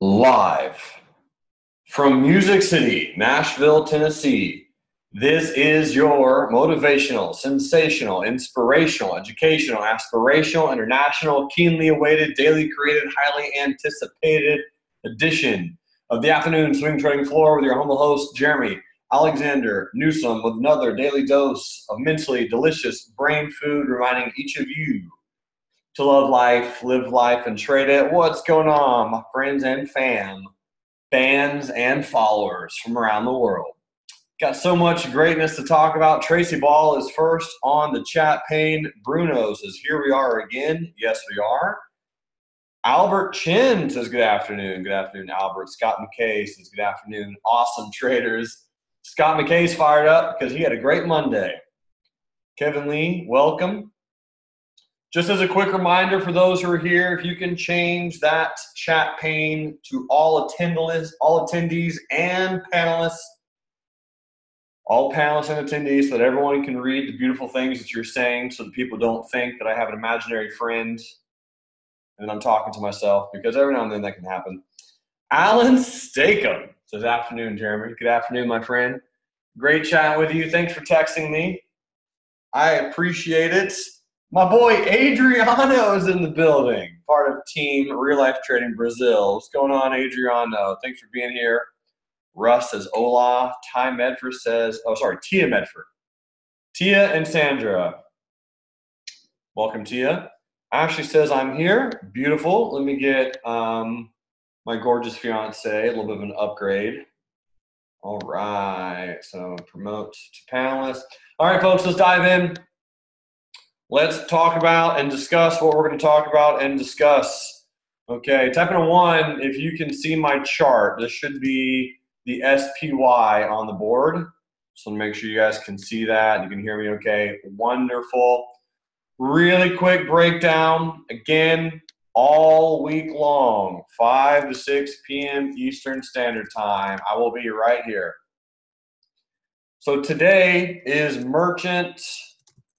live from Music City, Nashville, Tennessee. This is your motivational, sensational, inspirational, educational, aspirational, international, keenly awaited, daily created, highly anticipated edition of the afternoon swing trading floor with your humble host, Jeremy Alexander Newsom, with another daily dose of mentally delicious brain food, reminding each of you to love life, live life, and trade it. What's going on, my friends and fam, fans and followers from around the world? Got so much greatness to talk about. Tracy Ball is first on the chat pane. Bruno says, Here we are again. Yes, we are. Albert Chin says, Good afternoon. Good afternoon, Albert. Scott McKay says, Good afternoon. Awesome traders. Scott McKay's fired up because he had a great Monday. Kevin Lee, welcome. Just as a quick reminder for those who are here, if you can change that chat pane to all attendees, all attendees and panelists, all panelists and attendees, so that everyone can read the beautiful things that you're saying, so that people don't think that I have an imaginary friend and I'm talking to myself, because every now and then that can happen. Alan Stakem says, "Afternoon, Jeremy. Good afternoon, my friend. Great chat with you. Thanks for texting me. I appreciate it." My boy Adriano is in the building, part of Team Real Life Trading Brazil. What's going on, Adriano? Thanks for being here. Russ says hola. Ty Medford says, oh, sorry, Tia Medford. Tia and Sandra. Welcome, Tia. Ashley says, I'm here. Beautiful. Let me get um, my gorgeous fiance a little bit of an upgrade. All right. So promote to panelists. All right, folks, let's dive in let's talk about and discuss what we're going to talk about and discuss. Okay, type in a one if you can see my chart. This should be the SPY on the board. So make sure you guys can see that. You can hear me okay. Wonderful. Really quick breakdown. Again, all week long, 5 to 6 p.m. Eastern Standard Time. I will be right here. So today is Merchant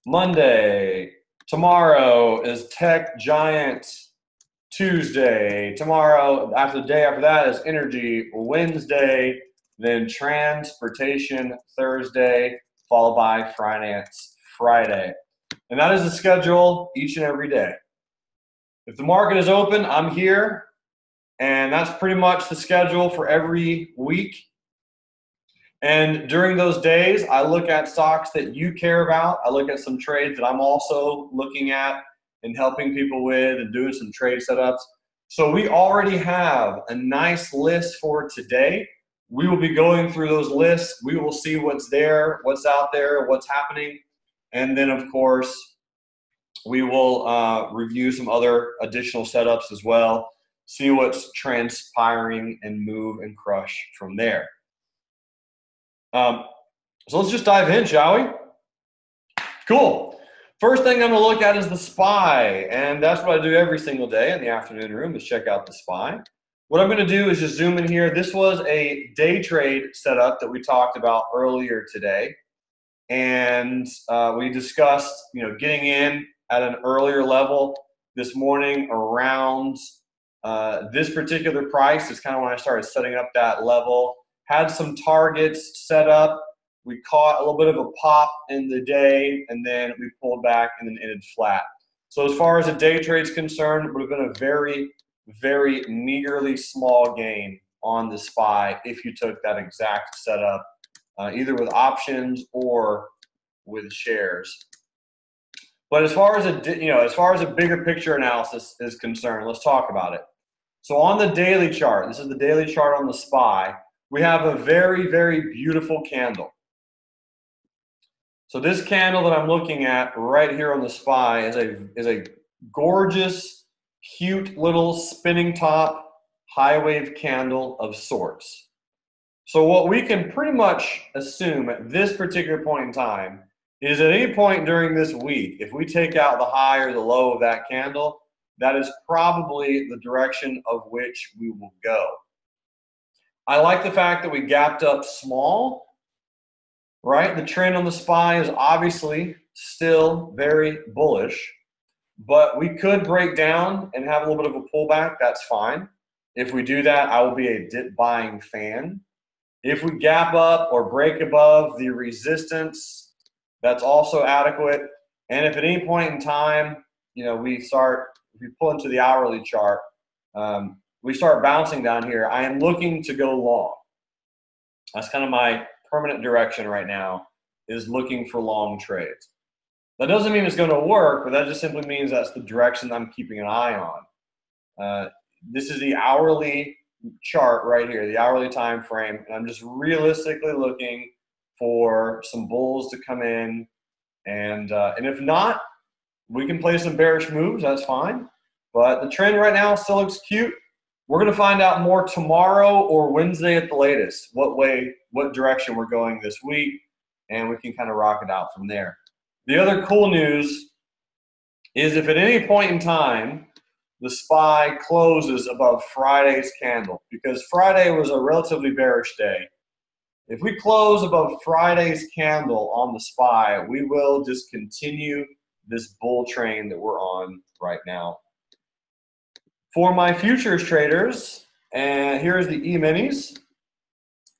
Monday. Tomorrow is Tech Giant Tuesday. Tomorrow, after the day after that, is Energy Wednesday. Then Transportation Thursday, followed by Finance Friday. And that is the schedule each and every day. If the market is open, I'm here. And that's pretty much the schedule for every week. And during those days, I look at stocks that you care about. I look at some trades that I'm also looking at and helping people with and doing some trade setups. So we already have a nice list for today. We will be going through those lists. We will see what's there, what's out there, what's happening. And then, of course, we will uh, review some other additional setups as well, see what's transpiring, and move and crush from there. Um, so let's just dive in, shall we? Cool. First thing I'm going to look at is the SPY, and that's what I do every single day in the afternoon room is check out the SPY. What I'm going to do is just zoom in here. This was a day trade setup that we talked about earlier today, and uh, we discussed, you know, getting in at an earlier level this morning around uh, this particular price is kind of when I started setting up that level had some targets set up. We caught a little bit of a pop in the day, and then we pulled back and then ended flat. So as far as a day trade is concerned, it would have been a very, very meagerly small gain on the SPY if you took that exact setup, uh, either with options or with shares. But as far as a you know, as far as a bigger picture analysis is concerned, let's talk about it. So on the daily chart, this is the daily chart on the SPY we have a very, very beautiful candle. So this candle that I'm looking at right here on the SPY is a, is a gorgeous, cute little spinning top high wave candle of sorts. So what we can pretty much assume at this particular point in time is at any point during this week, if we take out the high or the low of that candle, that is probably the direction of which we will go. I like the fact that we gapped up small, right? The trend on the SPY is obviously still very bullish, but we could break down and have a little bit of a pullback. That's fine. If we do that, I will be a dip buying fan. If we gap up or break above the resistance, that's also adequate. And if at any point in time, you know, we start, if we pull into the hourly chart, um, we start bouncing down here, I am looking to go long. That's kind of my permanent direction right now is looking for long trades. That doesn't mean it's going to work, but that just simply means that's the direction I'm keeping an eye on. Uh, this is the hourly chart right here, the hourly time frame, and I'm just realistically looking for some bulls to come in, and uh, and if not, we can play some bearish moves. That's fine. But the trend right now still looks cute. We're going to find out more tomorrow or Wednesday at the latest. What way, what direction we're going this week, and we can kind of rock it out from there. The other cool news is if at any point in time the SPY closes above Friday's candle, because Friday was a relatively bearish day. If we close above Friday's candle on the SPY, we will just continue this bull train that we're on right now. For my futures traders, and here's the E-minis.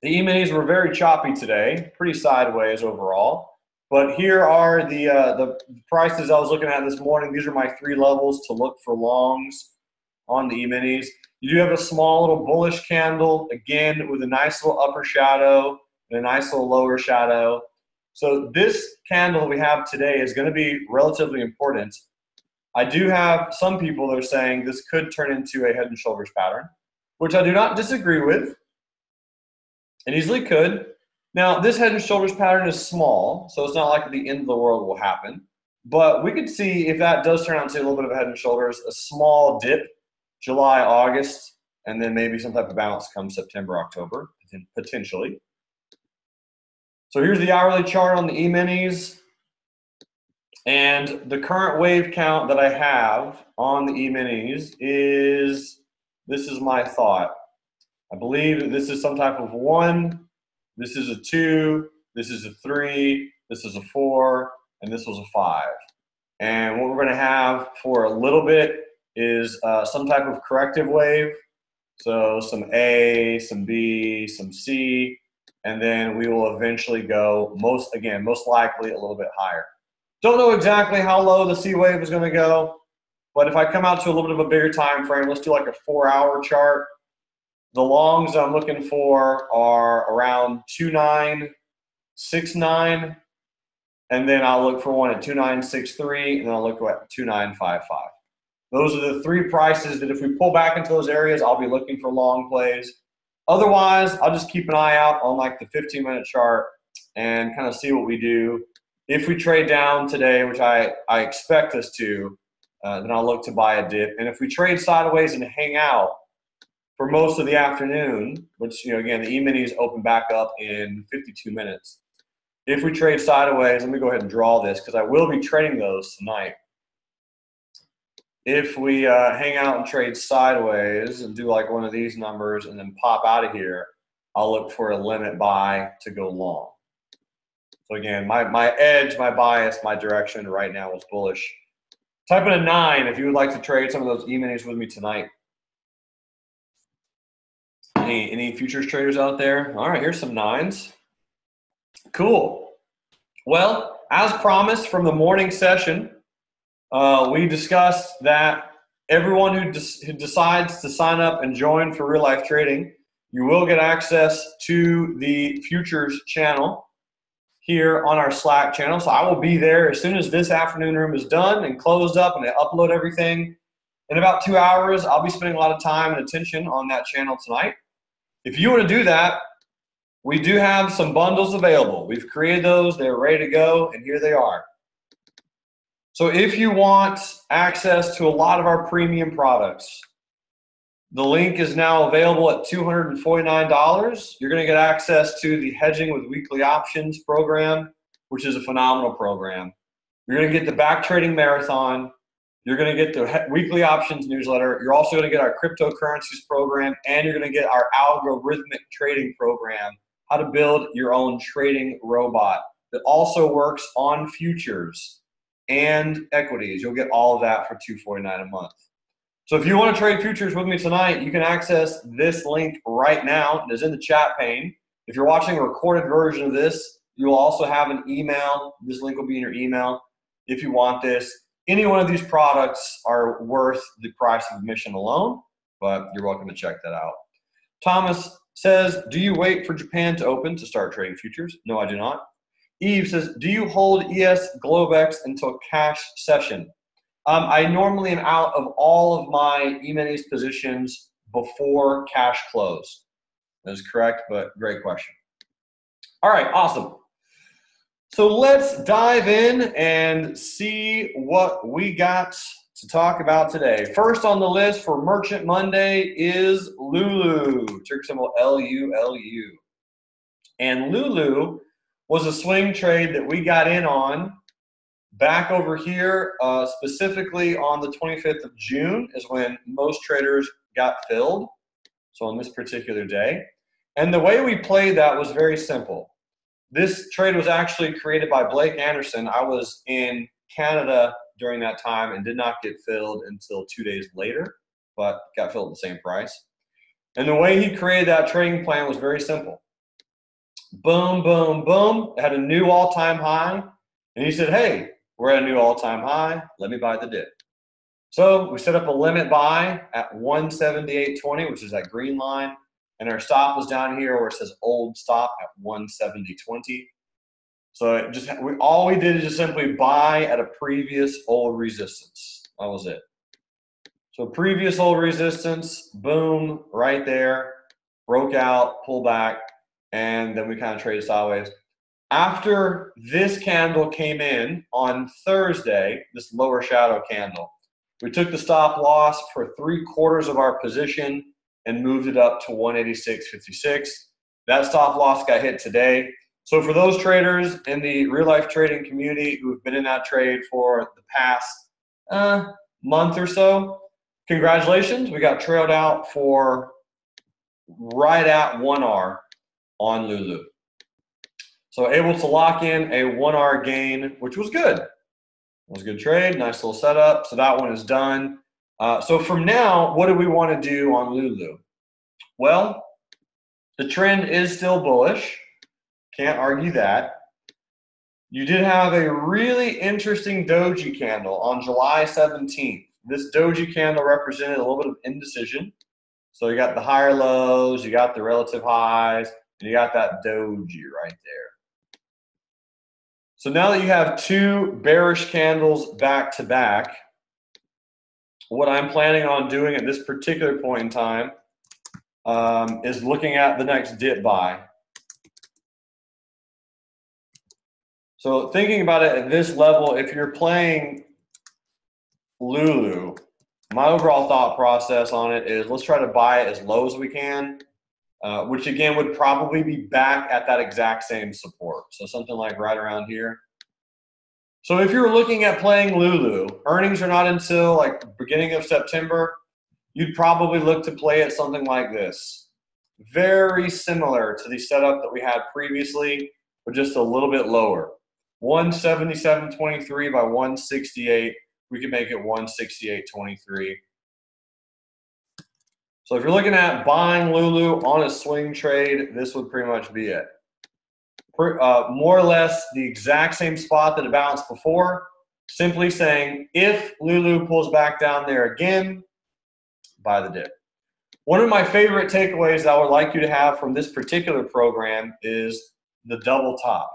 The E-minis were very choppy today, pretty sideways overall. But here are the uh, the prices I was looking at this morning. These are my three levels to look for longs on the E-minis. You do have a small little bullish candle, again, with a nice little upper shadow and a nice little lower shadow. So this candle we have today is going to be relatively important. I do have some people that are saying this could turn into a head and shoulders pattern, which I do not disagree with. It easily could. Now, this head and shoulders pattern is small, so it's not like the end of the world will happen. But we could see if that does turn out to a little bit of a head and shoulders, a small dip, July, August, and then maybe some type of bounce come September, October, potentially. So here's the hourly chart on the E-minis. And the current wave count that I have on the E-minis is, this is my thought. I believe this is some type of one, this is a two, this is a three, this is a four, and this was a five. And what we're gonna have for a little bit is uh, some type of corrective wave. So some A, some B, some C, and then we will eventually go most, again, most likely a little bit higher. Don't know exactly how low the C wave is gonna go, but if I come out to a little bit of a bigger time frame, let's do like a four hour chart. The longs I'm looking for are around 2969, and then I'll look for one at 2963, and then I'll look at 2955. Those are the three prices that if we pull back into those areas, I'll be looking for long plays. Otherwise, I'll just keep an eye out on like the 15 minute chart and kind of see what we do. If we trade down today, which I, I expect us to, uh, then I'll look to buy a dip. And if we trade sideways and hang out, for most of the afternoon, which, you know, again, the E-minis open back up in 52 minutes. If we trade sideways, let me go ahead and draw this because I will be trading those tonight. If we uh, hang out and trade sideways and do like one of these numbers and then pop out of here, I'll look for a limit buy to go long. So again, my, my edge, my bias, my direction right now is bullish. Type in a nine if you would like to trade some of those E-minis with me tonight. Any any futures traders out there? All right, here's some nines. Cool. Well, as promised from the morning session, uh, we discussed that everyone who, who decides to sign up and join for real life trading, you will get access to the futures channel here on our Slack channel. So I will be there as soon as this afternoon room is done and closed up and I upload everything. In about two hours, I'll be spending a lot of time and attention on that channel tonight. If you want to do that, we do have some bundles available. We've created those, they're ready to go, and here they are. So if you want access to a lot of our premium products, the link is now available at $249. You're going to get access to the Hedging with Weekly Options program, which is a phenomenal program. You're going to get the Back Trading Marathon, you're going to get the weekly options newsletter. You're also going to get our cryptocurrencies program, and you're going to get our algorithmic trading program, how to build your own trading robot that also works on futures and equities. You'll get all of that for 249 a month. So if you want to trade futures with me tonight, you can access this link right now. It is in the chat pane. If you're watching a recorded version of this, you will also have an email. This link will be in your email if you want this. Any one of these products are worth the price of admission alone, but you're welcome to check that out. Thomas says, Do you wait for Japan to open to start trading futures? No, I do not. Eve says, Do you hold ES Globex until cash session? Um, I normally am out of all of my E-minis positions before cash close. That is correct, but great question. All right, awesome. So let's dive in and see what we got to talk about today. First on the list for Merchant Monday is Lulu, ticker symbol L-U-L-U. And Lulu was a swing trade that we got in on back over here, uh, specifically on the 25th of June is when most traders got filled. So on this particular day. And the way we played that was very simple. This trade was actually created by Blake Anderson. I was in Canada during that time and did not get filled until two days later, but got filled at the same price. And the way he created that trading plan was very simple. Boom, boom, boom. It had a new all time high. And he said, Hey, we're at a new all time high. Let me buy the dip. So we set up a limit buy at 178.20, which is that green line. And our stop was down here where it says old stop at 170.20. So just we, all we did is just simply buy at a previous old resistance. That was it. So previous old resistance, boom, right there, broke out, pull back, and then we kind of traded sideways. After this candle came in on Thursday, this lower shadow candle, we took the stop loss for three quarters of our position and moved it up to 186.56. That stop loss got hit today. So for those traders in the real life trading community who have been in that trade for the past uh, month or so, congratulations. We got trailed out for right at 1R on Lulu. So able to lock in a 1R gain, which was good. It was a good trade, nice little setup. So that one is done. Uh, so from now, what do we want to do on Lulu? Well, the trend is still bullish. Can't argue that. You did have a really interesting doji candle on July 17th. This doji candle represented a little bit of indecision. So you got the higher lows, you got the relative highs, and you got that doji right there. So now that you have two bearish candles back to back, what I'm planning on doing at this particular point in time um, is looking at the next dip buy. So thinking about it at this level, if you're playing Lulu, my overall thought process on it is let's try to buy it as low as we can, uh, which again would probably be back at that exact same support. So something like right around here. So if you're looking at playing Lulu, earnings are not until like beginning of September, you'd probably look to play it something like this. Very similar to the setup that we had previously, but just a little bit lower. 177.23 by 168. We can make it 168.23. So if you're looking at buying Lulu on a swing trade, this would pretty much be it. Uh, more or less the exact same spot that it bounced before, simply saying if Lulu pulls back down there again, buy the dip. One of my favorite takeaways I would like you to have from this particular program is the double top.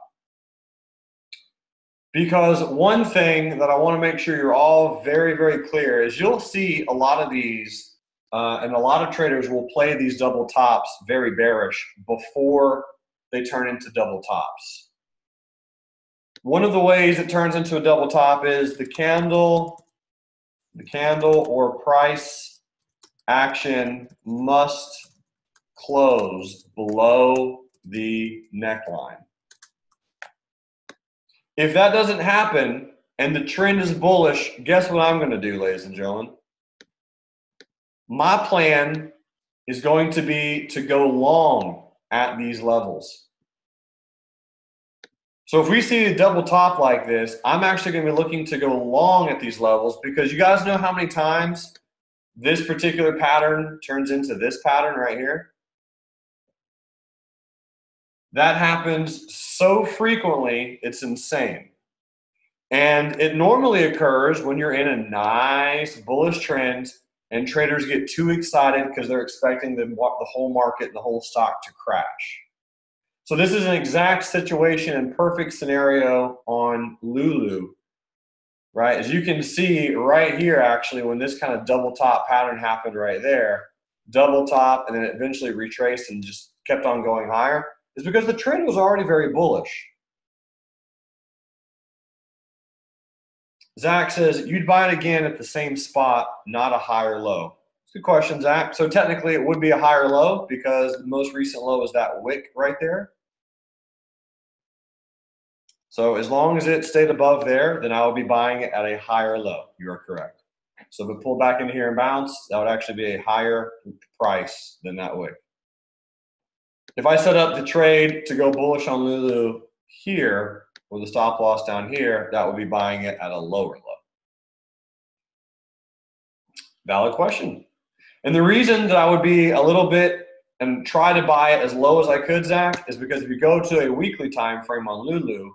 Because one thing that I want to make sure you're all very, very clear is you'll see a lot of these, uh, and a lot of traders will play these double tops very bearish before they turn into double tops. One of the ways it turns into a double top is the candle, the candle or price action must close below the neckline. If that doesn't happen and the trend is bullish, guess what I'm going to do, ladies and gentlemen? My plan is going to be to go long at these levels. So if we see a double top like this, I'm actually going to be looking to go long at these levels because you guys know how many times this particular pattern turns into this pattern right here. That happens so frequently, it's insane. And it normally occurs when you're in a nice bullish trend and traders get too excited because they're expecting the, the whole market and the whole stock to crash. So this is an exact situation and perfect scenario on Lulu, right? As you can see right here, actually, when this kind of double top pattern happened right there, double top and then eventually retraced and just kept on going higher, is because the trend was already very bullish. Zach says, you'd buy it again at the same spot, not a higher low. It's a Good question, Zach. So technically it would be a higher low because the most recent low is that wick right there. So as long as it stayed above there, then I would be buying it at a higher low. You are correct. So if it pulled back into here and bounced, that would actually be a higher price than that wick. If I set up the trade to go bullish on Lulu here, with a stop loss down here, that would be buying it at a lower low. Valid question. And the reason that I would be a little bit and try to buy it as low as I could, Zach, is because if you go to a weekly time frame on Lulu,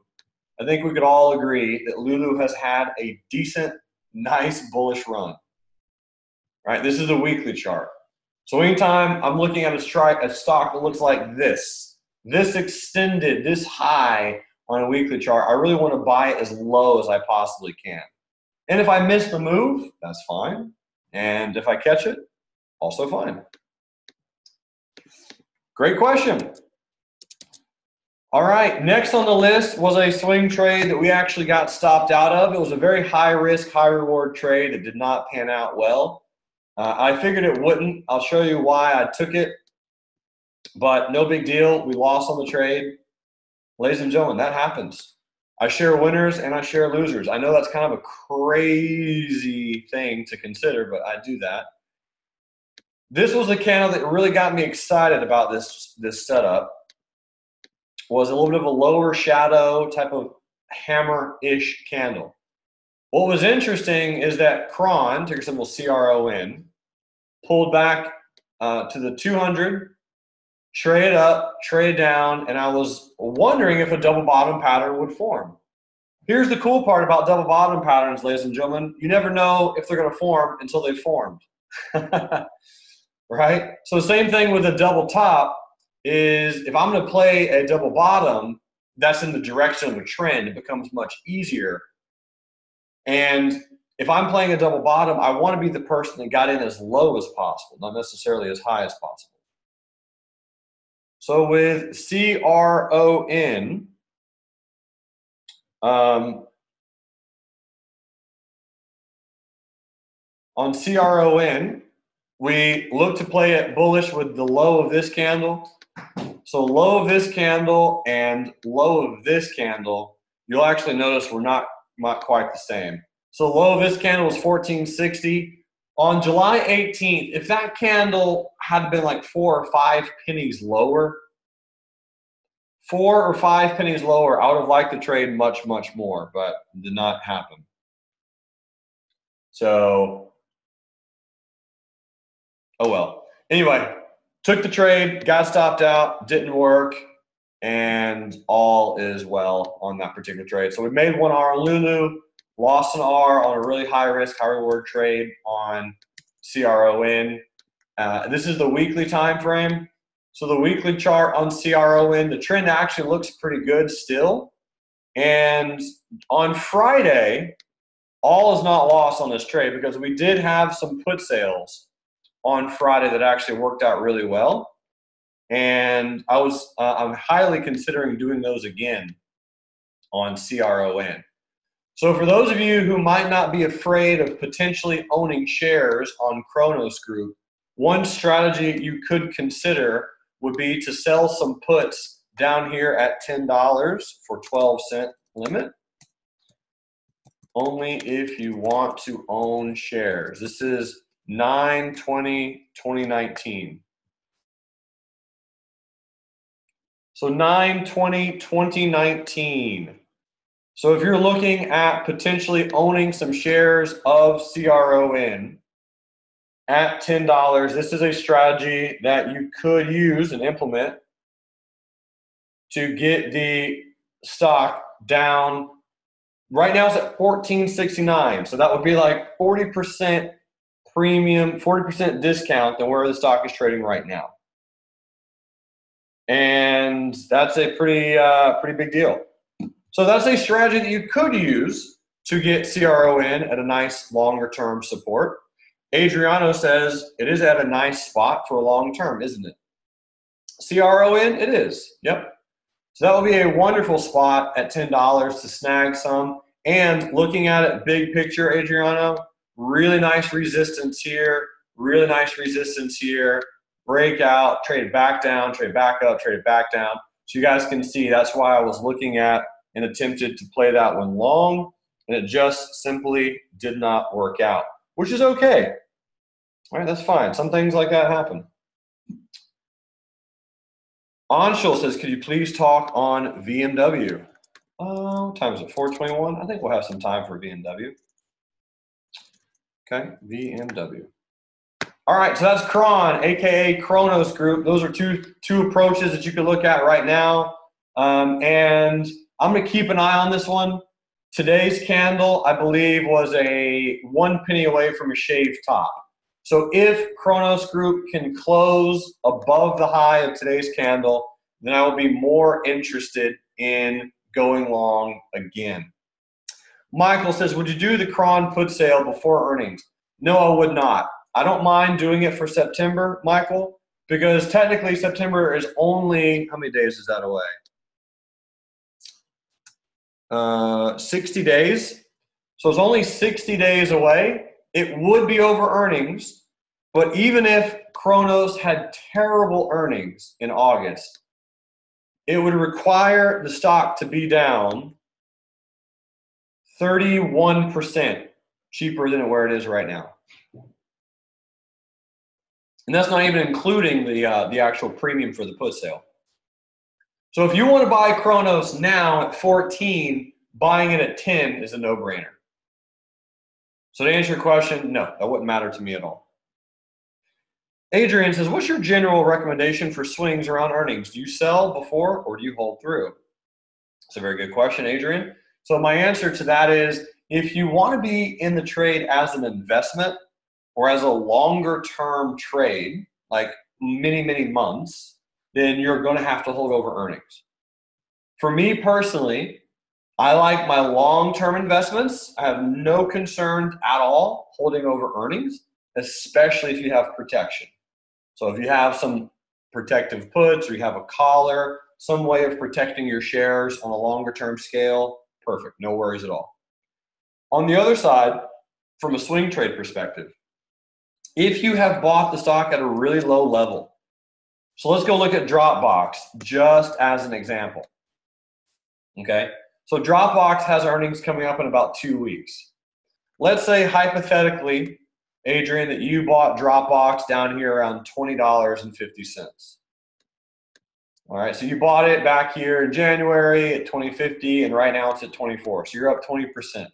I think we could all agree that Lulu has had a decent, nice bullish run. Right? This is a weekly chart. So anytime I'm looking at a, strike, a stock that looks like this, this extended, this high on a weekly chart, I really want to buy it as low as I possibly can. And if I miss the move, that's fine. And if I catch it, also fine. Great question. All right, next on the list was a swing trade that we actually got stopped out of. It was a very high risk, high reward trade that did not pan out well. Uh, I figured it wouldn't. I'll show you why I took it, but no big deal. We lost on the trade. Ladies and gentlemen, that happens. I share winners and I share losers. I know that's kind of a crazy thing to consider, but I do that. This was a candle that really got me excited about this, this setup. Was a little bit of a lower shadow type of hammer-ish candle. What was interesting is that Cron, ticker symbol C-R-O-N, pulled back uh, to the 200 trade up, trade down, and I was wondering if a double bottom pattern would form. Here's the cool part about double bottom patterns, ladies and gentlemen. You never know if they're going to form until they've formed. right? So the same thing with a double top is if I'm going to play a double bottom, that's in the direction of a trend. It becomes much easier. And if I'm playing a double bottom, I want to be the person that got in as low as possible, not necessarily as high as possible. So with C R O N, um, on C R O N, we look to play it bullish with the low of this candle. So low of this candle and low of this candle, you'll actually notice we're not, not quite the same. So low of this candle is 1460 on July 18th, if that candle had been like four or five pennies lower, four or five pennies lower, I would have liked to trade much, much more, but did not happen. So, oh well. Anyway, took the trade, got stopped out, didn't work, and all is well on that particular trade. So we made one R on Lulu lost an R on a really high risk, high reward trade on CRON. Uh, this is the weekly time frame. So the weekly chart on CRON, the trend actually looks pretty good still. And on Friday, all is not lost on this trade because we did have some put sales on Friday that actually worked out really well. And I was uh, I'm highly considering doing those again on CRON. So for those of you who might not be afraid of potentially owning shares on Cronos Group, one strategy you could consider would be to sell some puts down here at $10 for 12 cent limit. Only if you want to own shares. This is 9 20 2019. So 9 20 2019. So if you're looking at potentially owning some shares of CRON at $10. This is a strategy that you could use and implement to get the stock down. Right now it's at 1469. So that would be like 40% premium, 40% discount than where the stock is trading right now. And that's a pretty uh, pretty big deal. So that's a strategy that you could use to get CRON at a nice longer term support. Adriano says it is at a nice spot for a long term, isn't it? CRON, it is. Yep. So that will be a wonderful spot at $10 to snag some. And looking at it big picture, Adriano, really nice resistance here, really nice resistance here, breakout, trade back down, trade back up, trade back down. So you guys can see that's why I was looking at and attempted to play that one long, and it just simply did not work out, which is okay. All right, that's fine. Some things like that happen. Anshul says, could you please talk on VMW? Uh, what time is it? 421? I think we'll have some time for VMW. Okay, VMW. All right, so that's Cron, aka Cronos Group. Those are two two approaches that you can look at right now. Um, and I'm gonna keep an eye on this one. Today's candle, I believe, was a one penny away from a shave top. So if Cronos Group can close above the high of today's candle, then I will be more interested in going long again. Michael says, would you do the Kron put sale before earnings? No, I would not. I don't mind doing it for September, Michael, because technically September is only, how many days is that away? Uh, 60 days. So it's only 60 days away. It would be over earnings, but even if Cronos had terrible earnings in August, it would require the stock to be down 31% cheaper than where it is right now. And that's not even including the, uh, the actual premium for the put sale. So if you want to buy Cronos now at 14, buying it at 10 is a no-brainer. So to answer your question, no, that wouldn't matter to me at all. Adrian says, what's your general recommendation for swings around earnings? Do you sell before or do you hold through? It's a very good question, Adrian. So my answer to that is if you want to be in the trade as an investment or as a longer term trade, like many, many months, then you're going to have to hold over earnings. For me personally, I like my long term investments. I have no concern at all holding over earnings, especially if you have protection. So if you have some protective puts or you have a collar, some way of protecting your shares on a longer term scale, perfect, no worries at all. On the other side, from a swing trade perspective, if you have bought the stock at a really low level, so let's go look at Dropbox just as an example. Okay, so Dropbox has earnings coming up in about two weeks. Let's say hypothetically Adrian, that you bought Dropbox down here around $20.50. All right, so you bought it back here in January at 2050, and right now it's at 24. So you're up 20%.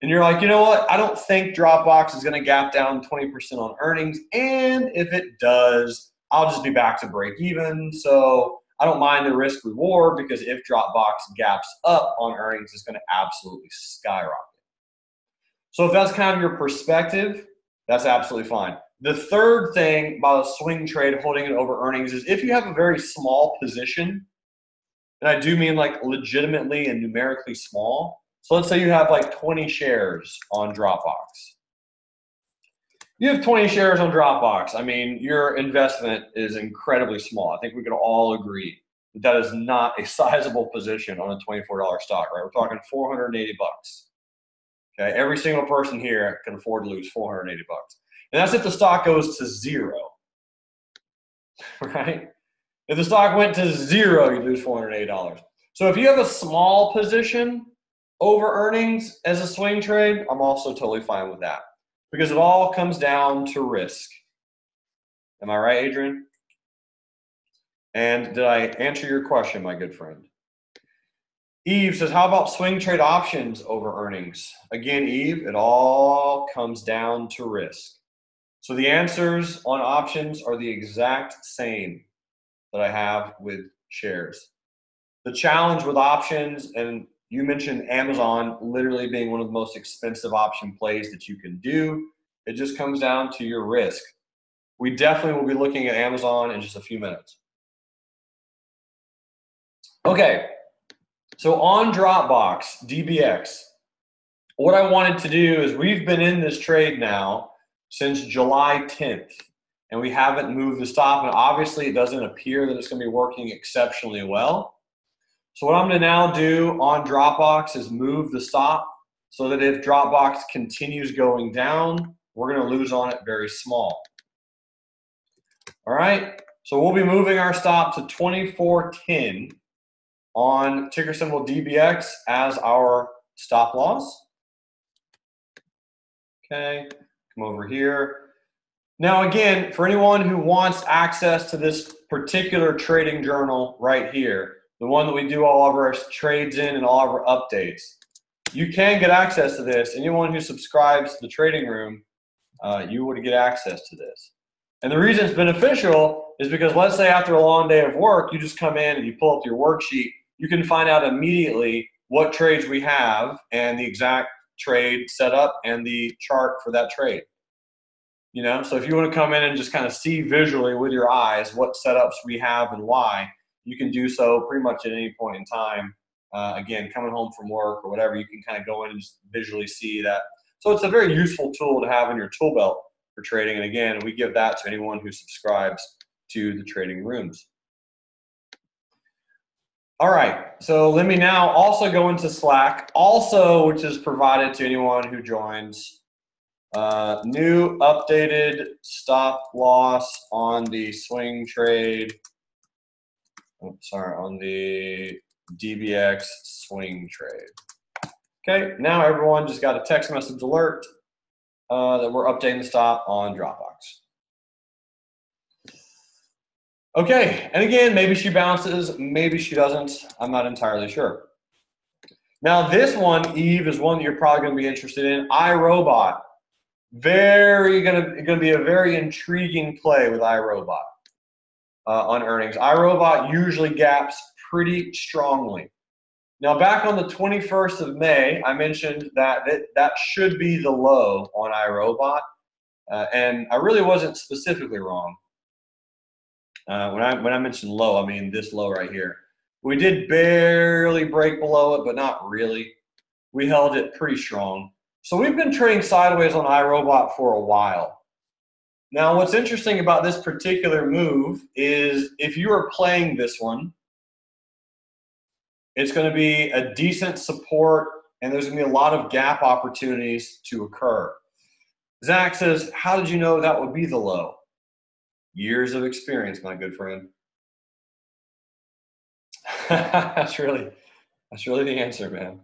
And you're like, you know what? I don't think Dropbox is going to gap down 20% on earnings. And if it does, I'll just be back to break even. So I don't mind the risk reward because if Dropbox gaps up on earnings, it's going to absolutely skyrocket. So if that's kind of your perspective, that's absolutely fine. The third thing about a swing trade holding it over earnings is if you have a very small position, and I do mean like legitimately and numerically small. So let's say you have like 20 shares on Dropbox. You have 20 shares on Dropbox. I mean, your investment is incredibly small. I think we can all agree that that is not a sizable position on a $24 stock, right? We're talking 480 bucks. Okay, every single person here can afford to lose 480 bucks. And that's if the stock goes to zero. Right? If the stock went to zero, you lose $480. So if you have a small position over earnings as a swing trade, I'm also totally fine with that. Because it all comes down to risk. Am I right, Adrian? And did I answer your question, my good friend? Eve says, How about swing trade options over earnings? Again, Eve, it all comes down to risk. So the answers on options are the exact same that I have with shares. The challenge with options, and you mentioned Amazon literally being one of the most expensive option plays that you can do. It just comes down to your risk. We definitely will be looking at Amazon in just a few minutes. Okay, so on Dropbox, DBX, what I wanted to do is we've been in this trade now since July 10th, and we haven't moved the stop, and obviously it doesn't appear that it's going to be working exceptionally well. So what I'm going to now do on Dropbox is move the stop so that if Dropbox continues going down, we're going to lose on it very small. All right, so we'll be moving our stop to 2410 on ticker symbol DBX as our stop loss. Okay, come over here. Now again, for anyone who wants access to this particular trading journal right here, the one that we do all of our trades in and all of our updates, you can get access to this. Anyone who subscribes to the trading room, uh, you would get access to this. And the reason it's beneficial is because let's say after a long day of work, you just come in and you pull up your worksheet you can find out immediately what trades we have and the exact trade setup and the chart for that trade. You know, so if you want to come in and just kind of see visually with your eyes what setups we have and why, you can do so pretty much at any point in time. Uh, again, coming home from work or whatever, you can kind of go in and just visually see that. So it's a very useful tool to have in your tool belt for trading. And again, we give that to anyone who subscribes to the trading rooms. All right, so let me now also go into Slack, also which is provided to anyone who joins. Uh, new updated stop loss on the swing trade. Oh, sorry, on the DBX swing trade. Okay, now everyone just got a text message alert uh, that we're updating the stop on Dropbox. Okay, and again, maybe she bounces, maybe she doesn't. I'm not entirely sure. Now, this one, Eve, is one that you're probably going to be interested in. iRobot. Very going to, going to be a very intriguing play with iRobot uh, on earnings. iRobot usually gaps pretty strongly. Now, back on the 21st of May, I mentioned that that, that should be the low on iRobot, uh, and I really wasn't specifically wrong. Uh, when I when I mentioned low, I mean this low right here. We did barely break below it, but not really. We held it pretty strong. So we've been trading sideways on iRobot for a while. Now, what's interesting about this particular move is if you are playing this one, it's going to be a decent support and there's going to be a lot of gap opportunities to occur. Zach says, How did you know that would be the low? Years of experience, my good friend. that's really that's really the answer, man.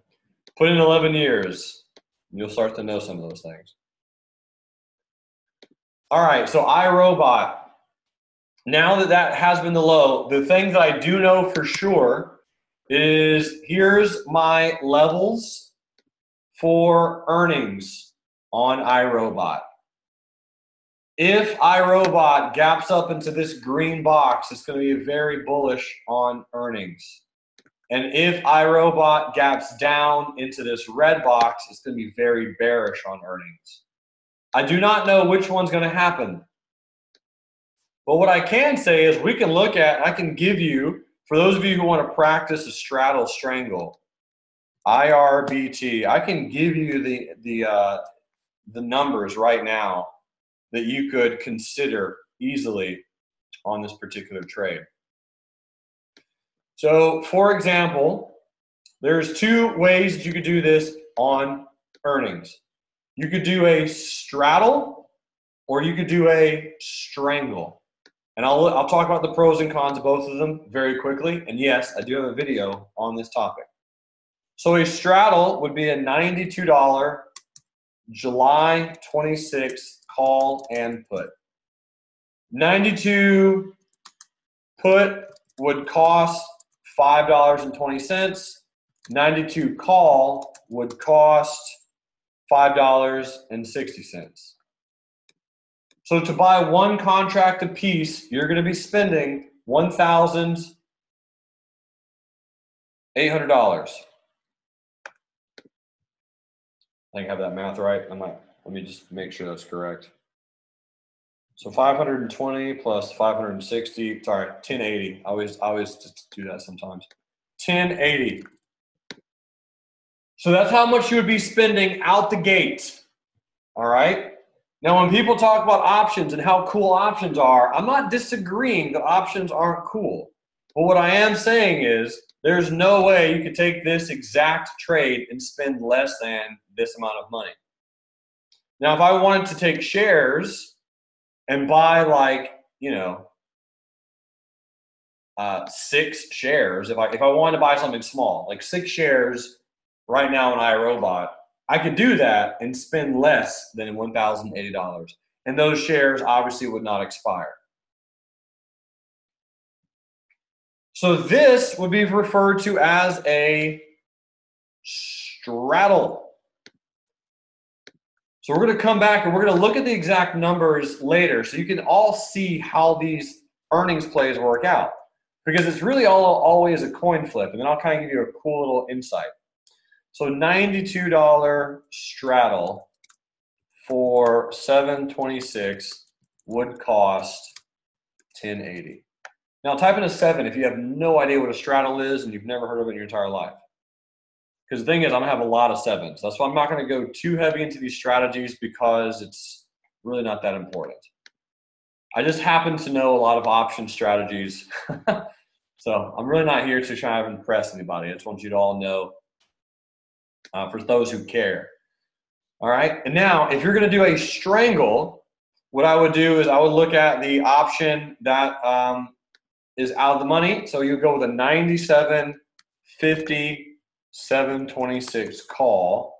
Put in 11 years, you'll start to know some of those things. All right, so iRobot. Now that that has been the low, the thing that I do know for sure is here's my levels for earnings on iRobot. If iRobot gaps up into this green box, it's going to be very bullish on earnings. And if iRobot gaps down into this red box, it's going to be very bearish on earnings. I do not know which one's going to happen. But what I can say is we can look at, I can give you, for those of you who want to practice a straddle strangle, IRBT, I can give you the, the, uh, the numbers right now that you could consider easily on this particular trade. So, for example, there's two ways that you could do this on earnings. You could do a straddle or you could do a strangle. And I'll, I'll talk about the pros and cons of both of them very quickly. And yes, I do have a video on this topic. So a straddle would be a $92 July 26 call and put. 92 put would cost $5.20. 92 call would cost $5.60. So to buy one contract a piece, you're going to be spending one thousand eight hundred dollars. I think have that math right. I'm like, let me just make sure that's correct. So 520 plus 560, sorry, 1080. I always, I always do that sometimes. 1080. So that's how much you would be spending out the gate. All right. Now, when people talk about options and how cool options are, I'm not disagreeing that options aren't cool. But what I am saying is there's no way you could take this exact trade and spend less than this amount of money. Now, if I wanted to take shares and buy like, you know, uh, six shares, if I if I wanted to buy something small, like six shares right now in iRobot, I could do that and spend less than one thousand eighty dollars, and those shares obviously would not expire. So this would be referred to as a straddle. So we're going to come back and we're going to look at the exact numbers later so you can all see how these earnings plays work out. Because it's really all always a coin flip. And then I'll kind of give you a cool little insight. So $92 straddle for 726 would cost 1080. Now type in a seven if you have no idea what a straddle is and you've never heard of it in your entire life. Because the thing is, I'm gonna have a lot of sevens. That's why I'm not gonna go too heavy into these strategies because it's really not that important. I just happen to know a lot of option strategies. so I'm really not here to try to impress anybody. I just want you to all know uh, for those who care. All right. And now, if you're going to do a strangle, what I would do is I would look at the option that um, is out of the money. So you go with a 97, 50, 726 call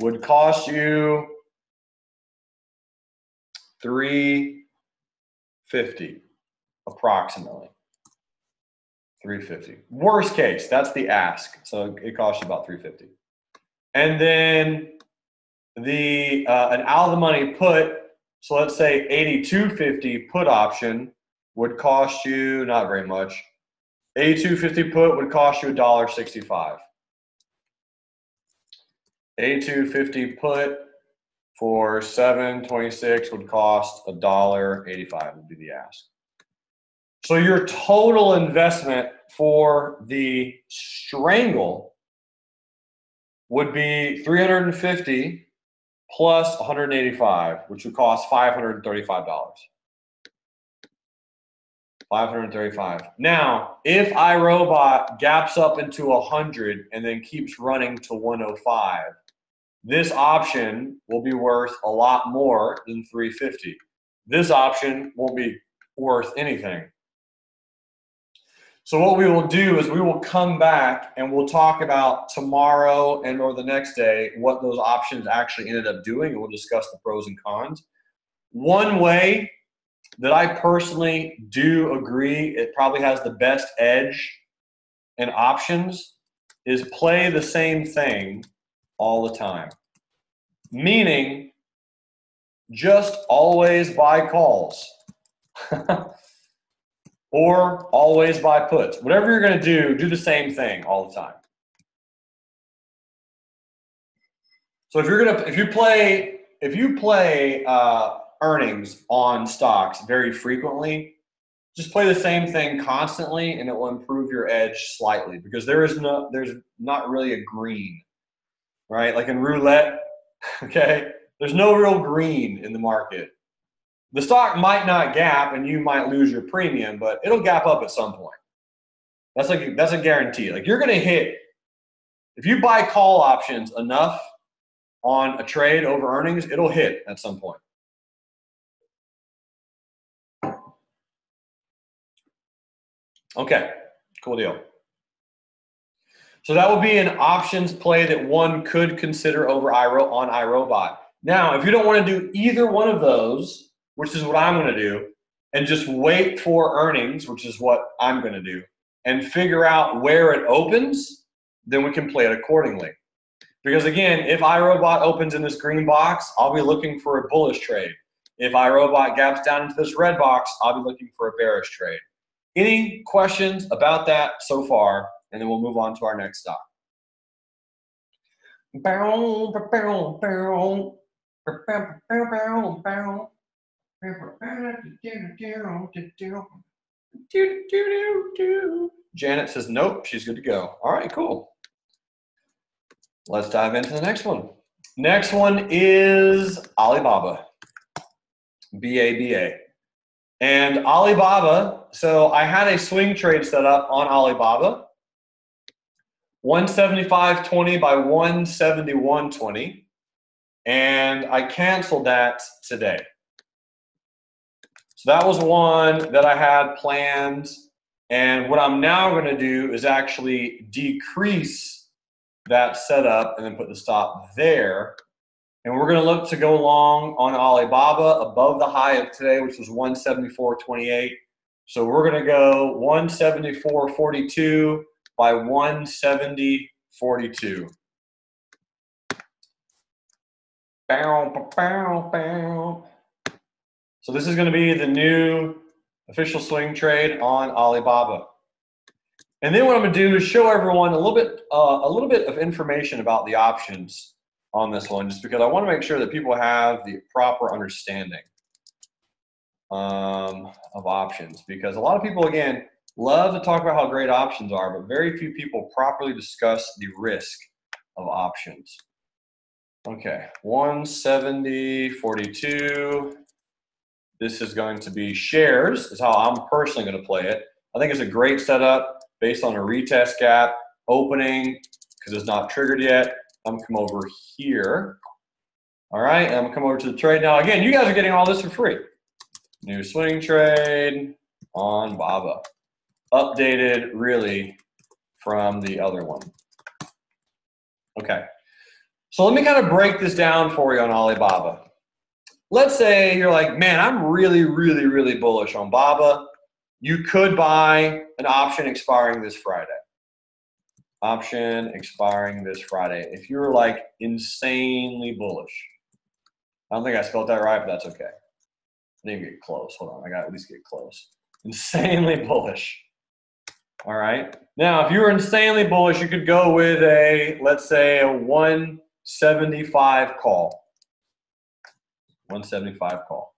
would cost you 350 approximately 350 worst case that's the ask so it costs you about 350 and then the uh, an out of the money put so let's say 8250 put option would cost you not very much 8250 put would cost you a dollar 65 a250 put for 726 would cost a dollar 85 would be the ask. So your total investment for the strangle would be 350 plus 185, which would cost $535. 535. Now, if iRobot gaps up into 100 and then keeps running to 105, this option will be worth a lot more than 350. This option won't be worth anything. So what we will do is we will come back and we'll talk about tomorrow and or the next day what those options actually ended up doing and we'll discuss the pros and cons. One way that I personally do agree it probably has the best edge and options is play the same thing all the time. Meaning, just always buy calls or always buy puts. Whatever you're going to do, do the same thing all the time. So if you're gonna, if you play, if you play uh, earnings on stocks very frequently, just play the same thing constantly, and it will improve your edge slightly because there is no, there's not really a green right? Like in roulette, okay? There's no real green in the market. The stock might not gap and you might lose your premium, but it'll gap up at some point. That's like that's a guarantee. Like you're gonna hit if you buy call options enough on a trade over earnings, it'll hit at some point. Okay, cool deal. So that would be an options play that one could consider over iRo on iRobot. Now, if you don't want to do either one of those, which is what I'm going to do, and just wait for earnings, which is what I'm going to do, and figure out where it opens, then we can play it accordingly. Because again, if iRobot opens in this green box, I'll be looking for a bullish trade. If iRobot gaps down into this red box, I'll be looking for a bearish trade. Any questions about that so far? And then we'll move on to our next stock. Janet says, nope, she's good to go. All right, cool. Let's dive into the next one. Next one is Alibaba, BABA. And Alibaba, so I had a swing trade set up on Alibaba, 175.20 by 171.20, and I canceled that today. So that was one that I had planned. And what I'm now going to do is actually decrease that setup and then put the stop there. And we're going to look to go long on Alibaba above the high of today, which was 174.28. So we're going to go 174.42 by 170.42. Bow, bow, bow. So this is going to be the new official swing trade on Alibaba. And then what I'm going to do is show everyone a little bit uh, a little bit of information about the options on this one, just because I want to make sure that people have the proper understanding um, of options. Because a lot of people, again, love to talk about how great options are, but very few people properly discuss the risk of options. Okay, 170, 42. This is going to be shares, is how I'm personally going to play it. I think it's a great setup based on a retest gap, opening, because it's not triggered yet. I'm gonna come over here. All right, I'm gonna come over to the trade. Now, again, you guys are getting all this for free. New swing trade on BABA. Updated, really, from the other one. Okay, so let me kind of break this down for you on Alibaba let's say you're like, man, I'm really, really, really bullish on BABA. You could buy an option expiring this Friday. Option expiring this Friday. If you're like insanely bullish, I don't think I spelled that right, but that's okay. I didn't get close. Hold on, I got to at least get close. Insanely bullish. All right. Now, if you were insanely bullish, you could go with a, let's say, a 175 call. 175 call.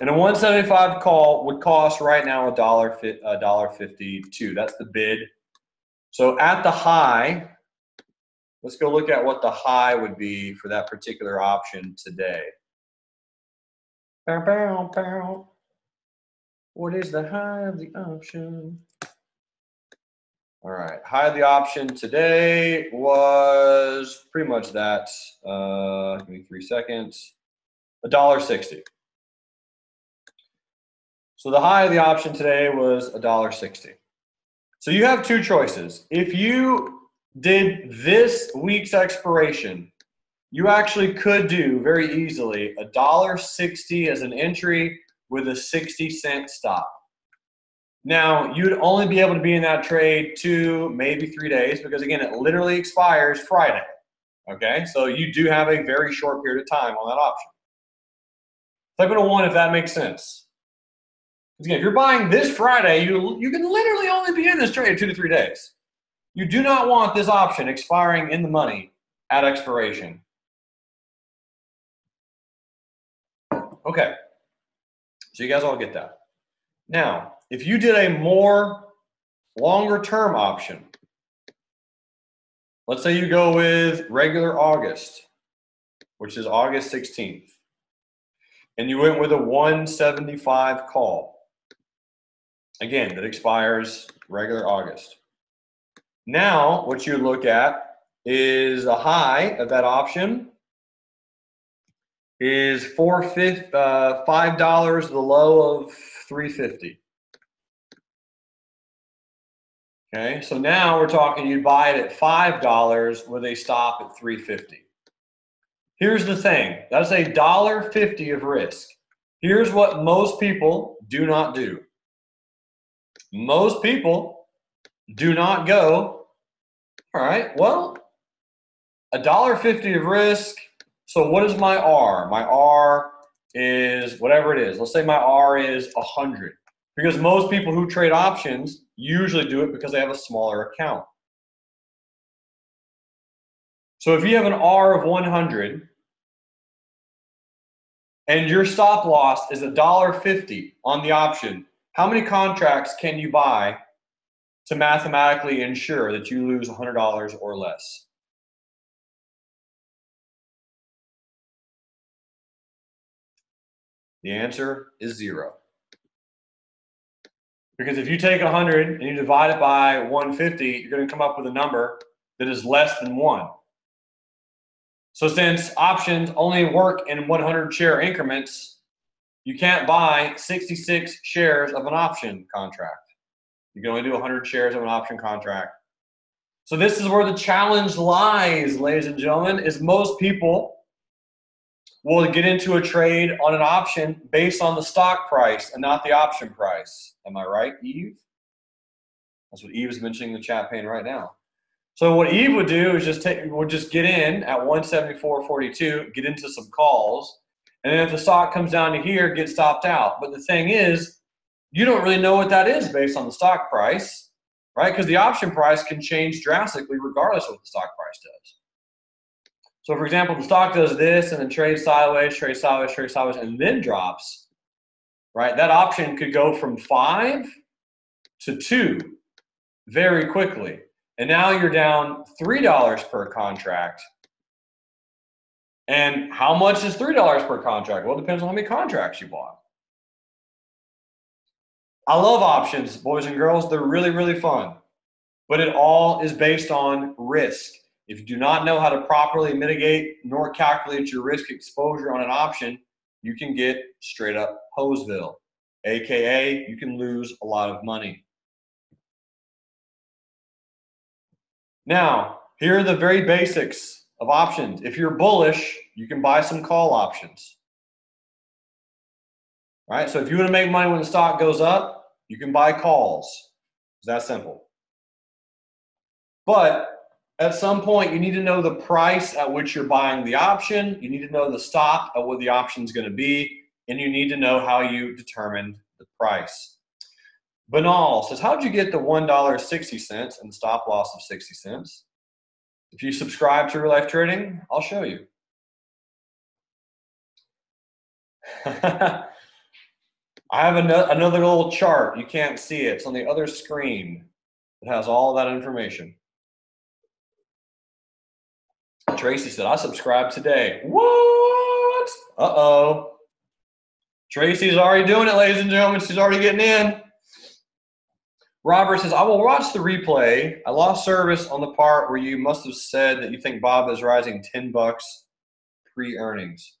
And a 175 call would cost right now a dollar a dollar 52. That's the bid. So at the high, let's go look at what the high would be for that particular option today. Bow, bow, bow. What is the high of the option? All right, high of the option today was pretty much that. Uh, give me three seconds. $1.60. So the high of the option today was $1.60. So you have two choices. If you did this week's expiration, you actually could do very easily $1.60 as an entry with a 60 cent stop. Now, you'd only be able to be in that trade two, maybe three days, because again, it literally expires Friday. Okay, so you do have a very short period of time on that option. Type in a one if that makes sense. Again, if you're buying this Friday, you, you can literally only be in this trade two to three days. You do not want this option expiring in the money at expiration. Okay, so you guys all get that. Now, if you did a more longer term option, let's say you go with regular August, which is August 16th and you went with a 175 call. Again, that expires regular August. Now, what you look at is the high of that option is four fifth, uh, five dollars, the low of three fifty. Okay, so now we're talking you buy it at five dollars with a stop at three fifty. Here's the thing that's a dollar fifty of risk. Here's what most people do not do. Most people do not go, all right, well, a dollar fifty of risk. So what is my R? My R is whatever it is. Let's say my R is 100. Because most people who trade options usually do it because they have a smaller account. So if you have an R of 100 and your stop loss is $1.50 on the option, how many contracts can you buy to mathematically ensure that you lose $100 or less? The answer is zero. Because if you take 100 and you divide it by 150, you're going to come up with a number that is less than 1. So since options only work in 100 share increments, you can't buy 66 shares of an option contract. You can only do 100 shares of an option contract. So this is where the challenge lies, ladies and gentlemen, is most people will get into a trade on an option based on the stock price and not the option price. Am I right, Eve? That's what Eve is mentioning in the chat pane right now. So what Eve would do is just take would just get in at 174.42, get into some calls, and then if the stock comes down to here, get stopped out. But the thing is, you don't really know what that is based on the stock price, right? Because the option price can change drastically regardless of what the stock price does. So for example, the stock does this and then trades sideways, trades sideways, trades sideways, and then drops, right? That option could go from five to two very quickly. And now you're down $3 per contract. And how much is $3 per contract? Well, it depends on how many contracts you bought. I love options, boys and girls. They're really, really fun. But it all is based on risk. If you do not know how to properly mitigate nor calculate your risk exposure on an option, you can get straight up Hoseville, aka you can lose a lot of money. Now, here are the very basics of options. If you're bullish, you can buy some call options. Right, so if you want to make money when the stock goes up, you can buy calls. It's that simple. But at some point, you need to know the price at which you're buying the option. You need to know the stop at what the option is going to be, and you need to know how you determined the price. Banal says, How'd you get the $1.60 and the stop loss of 60 cents? If you subscribe to Real Life Trading, I'll show you. I have another little chart. You can't see it. It's on the other screen. It has all that information. Tracy said, I subscribed today. What? Uh oh. Tracy's already doing it, ladies and gentlemen. She's already getting in. Robert says, I will watch the replay. I lost service on the part where you must have said that you think Bob is rising 10 bucks pre earnings.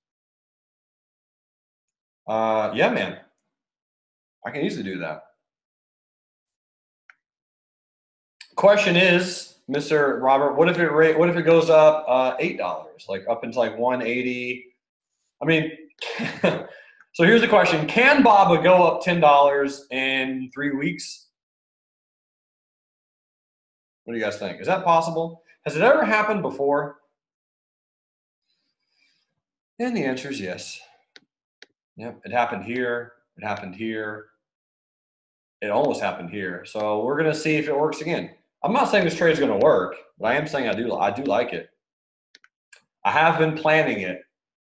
Uh, yeah, man. I can easily do that. Question is, Mr. Robert, what if it rate, what if it goes up uh, eight dollars, like up into like one eighty? I mean, so here's the question: Can Baba go up ten dollars in three weeks? What do you guys think? Is that possible? Has it ever happened before? And the answer is yes. Yep, it happened here. It happened here. It almost happened here. So we're gonna see if it works again. I'm not saying this trade is going to work, but I am saying I do I do like it. I have been planning it,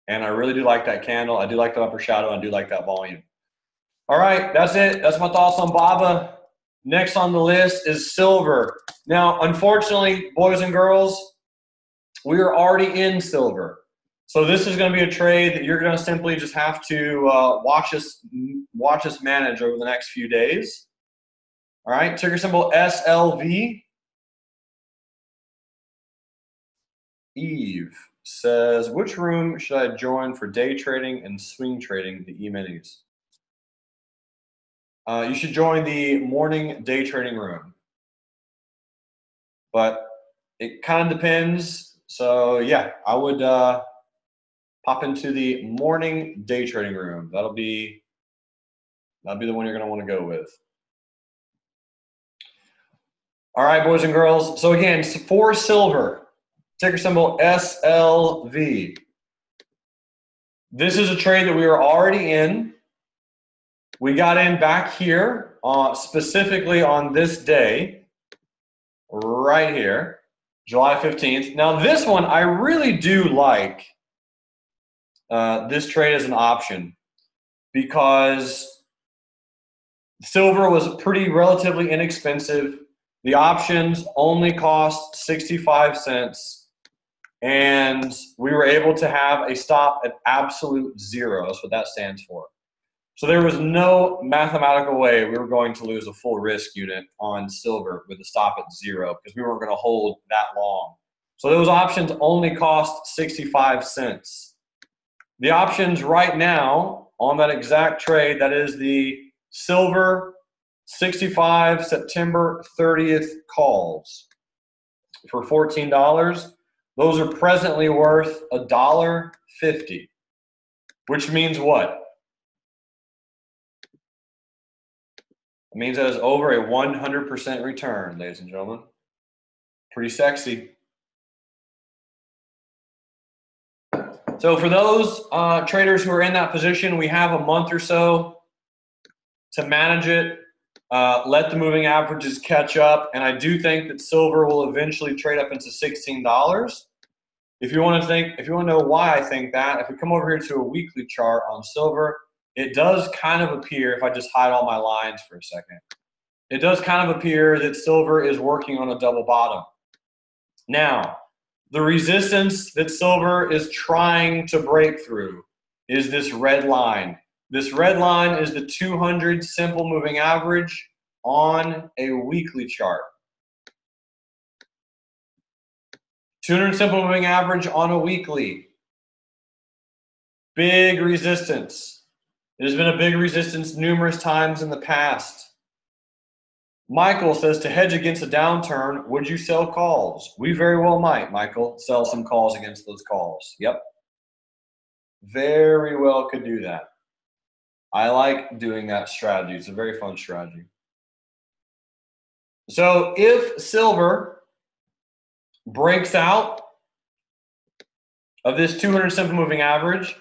and I really do like that candle. I do like the upper shadow. I do like that volume. All right, that's it. That's my thoughts on BABA. Next on the list is silver. Now, unfortunately, boys and girls, we are already in silver. So this is going to be a trade that you're going to simply just have to uh, watch us watch us manage over the next few days. All right, ticker symbol SLV. Eve says, which room should I join for day trading and swing trading the E-minis? Uh, you should join the morning day trading room. But it kind of depends. So yeah, I would uh, pop into the morning day trading room. That'll be that'll be the one you're gonna want to go with. All right, boys and girls. So again, for silver, ticker symbol SLV. This is a trade that we are already in. We got in back here, uh, specifically on this day, right here, July 15th. Now, this one, I really do like uh, this trade as an option because silver was pretty relatively inexpensive. The options only cost 65 cents, and we were able to have a stop at absolute zero. That's what that stands for. So there was no mathematical way we were going to lose a full risk unit on silver with a stop at zero because we weren't going to hold that long. So those options only cost 65 cents. The options right now on that exact trade, that is the silver 65 September 30th calls for $14. Those are presently worth a dollar fifty, which means what? It means that it's over a 100% return, ladies and gentlemen. Pretty sexy. So for those uh, traders who are in that position, we have a month or so to manage it. Uh, let the moving averages catch up, and I do think that silver will eventually trade up into sixteen dollars. If you want to think, if you want to know why I think that, if we come over here to a weekly chart on silver, it does kind of appear, if I just hide all my lines for a second, it does kind of appear that silver is working on a double bottom. Now, the resistance that silver is trying to break through is this red line. This red line is the 200 simple moving average on a weekly chart. 200 simple moving average on a weekly. Big resistance. There's been a big resistance numerous times in the past. Michael says to hedge against a downturn, would you sell calls? We very well might, Michael, sell some calls against those calls. Yep. Very well could do that. I like doing that strategy. It's a very fun strategy. So if silver breaks out of this 200 simple moving average,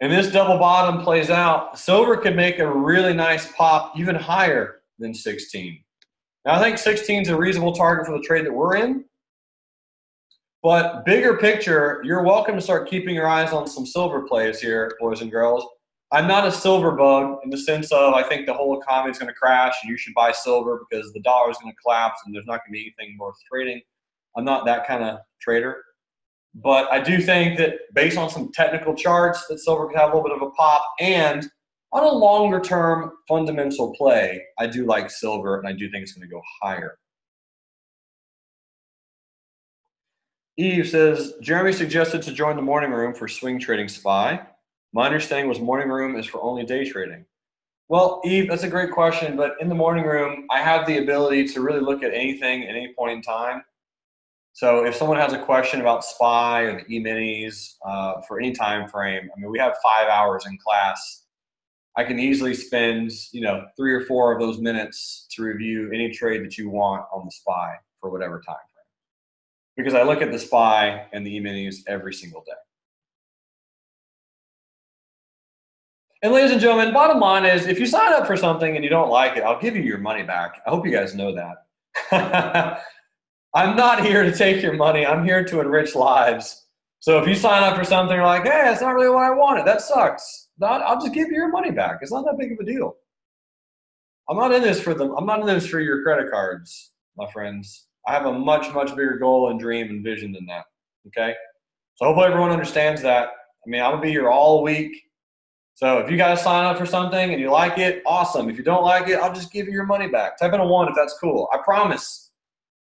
and this double bottom plays out, silver could make a really nice pop even higher than 16. Now, I think 16 is a reasonable target for the trade that we're in. But bigger picture, you're welcome to start keeping your eyes on some silver plays here, boys and girls. I'm not a silver bug in the sense of I think the whole economy is going to crash and you should buy silver because the dollar is going to collapse and there's not going to be anything worth trading. I'm not that kind of trader. But I do think that based on some technical charts, that silver could have a little bit of a pop. And on a longer term fundamental play, I do like silver, and I do think it's going to go higher. Eve says Jeremy suggested to join the morning room for swing trading SPY. My understanding was morning room is for only day trading. Well, Eve, that's a great question, but in the morning room, I have the ability to really look at anything at any point in time. So if someone has a question about SPY or the E-minis uh, for any time frame, I mean, we have five hours in class. I can easily spend, you know, three or four of those minutes to review any trade that you want on the SPY for whatever time frame. Because I look at the SPY and the E-minis every single day. And ladies and gentlemen, bottom line is if you sign up for something and you don't like it, I'll give you your money back. I hope you guys know that. I'm not here to take your money. I'm here to enrich lives. So if you sign up for something, you're like, hey, that's not really what I wanted. That sucks. Not, I'll just give you your money back. It's not that big of a deal. I'm not in this for them. I'm not in this for your credit cards, my friends. I have a much, much bigger goal and dream and vision than that. Okay. So hopefully everyone understands that. I mean, I'm gonna be here all week. So if you guys sign up for something and you like it, awesome. If you don't like it, I'll just give you your money back. Type in a one if that's cool. I promise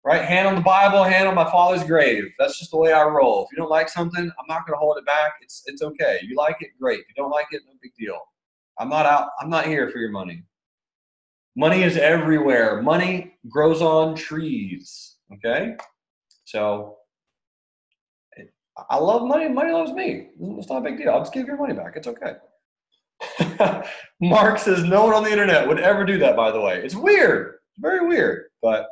right? Hand on the Bible, hand on my father's grave. That's just the way I roll. If you don't like something, I'm not going to hold it back. It's it's okay. You like it, great. If you don't like it, no big deal. I'm not out. I'm not here for your money. Money is everywhere. Money grows on trees. Okay, so I love money. Money loves me. It's not a big deal. I'll just give your money back. It's okay. Mark says no one on the internet would ever do that. By the way, it's weird. Very weird, but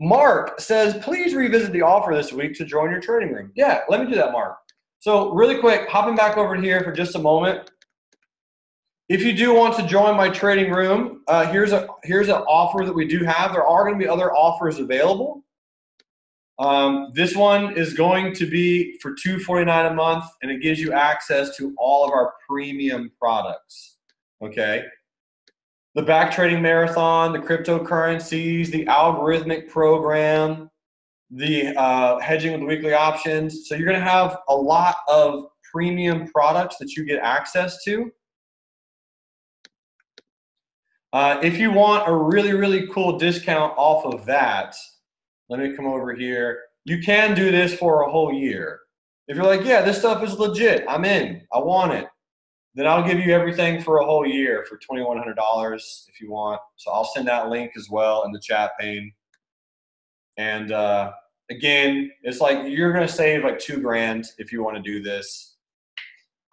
Mark says, please revisit the offer this week to join your trading room. Yeah, let me do that, Mark. So really quick, hopping back over here for just a moment. If you do want to join my trading room, uh, here's a here's an offer that we do have. There are going to be other offers available. Um, this one is going to be for 249 a month, and it gives you access to all of our premium products. Okay. The back trading marathon, the cryptocurrencies, the algorithmic program, the uh, hedging with weekly options. So you're going to have a lot of premium products that you get access to. Uh, if you want a really, really cool discount off of that, let me come over here. You can do this for a whole year. If you're like, yeah, this stuff is legit, I'm in, I want it, then I'll give you everything for a whole year for $2,100 if you want. So I'll send that link as well in the chat pane. And uh, again, it's like you're going to save like two grand if you want to do this.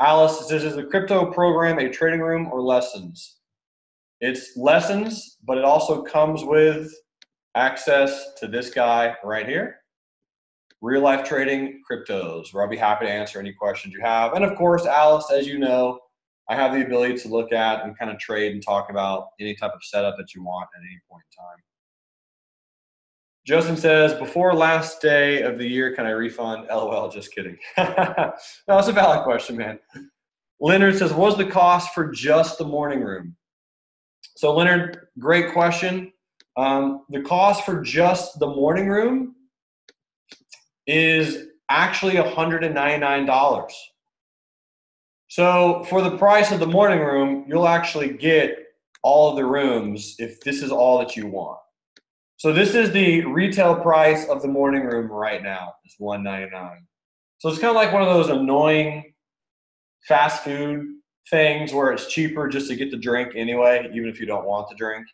Alice, this is a crypto program, a trading room, or lessons? It's lessons, but it also comes with access to this guy right here. Real life trading cryptos, where I'll be happy to answer any questions you have. And of course, Alice, as you know, I have the ability to look at and kind of trade and talk about any type of setup that you want at any point in time. Justin says, before last day of the year, can I refund? LOL, just kidding. no, a valid question, man. Leonard says, what's the cost for just the morning room? So, Leonard, great question. Um, the cost for just the morning room is actually $199. So, for the price of the morning room, you'll actually get all of the rooms if this is all that you want. So this is the retail price of the morning room right now. It's one ninety nine. So it's kind of like one of those annoying fast food things where it's cheaper just to get the drink anyway, even if you don't want the drink.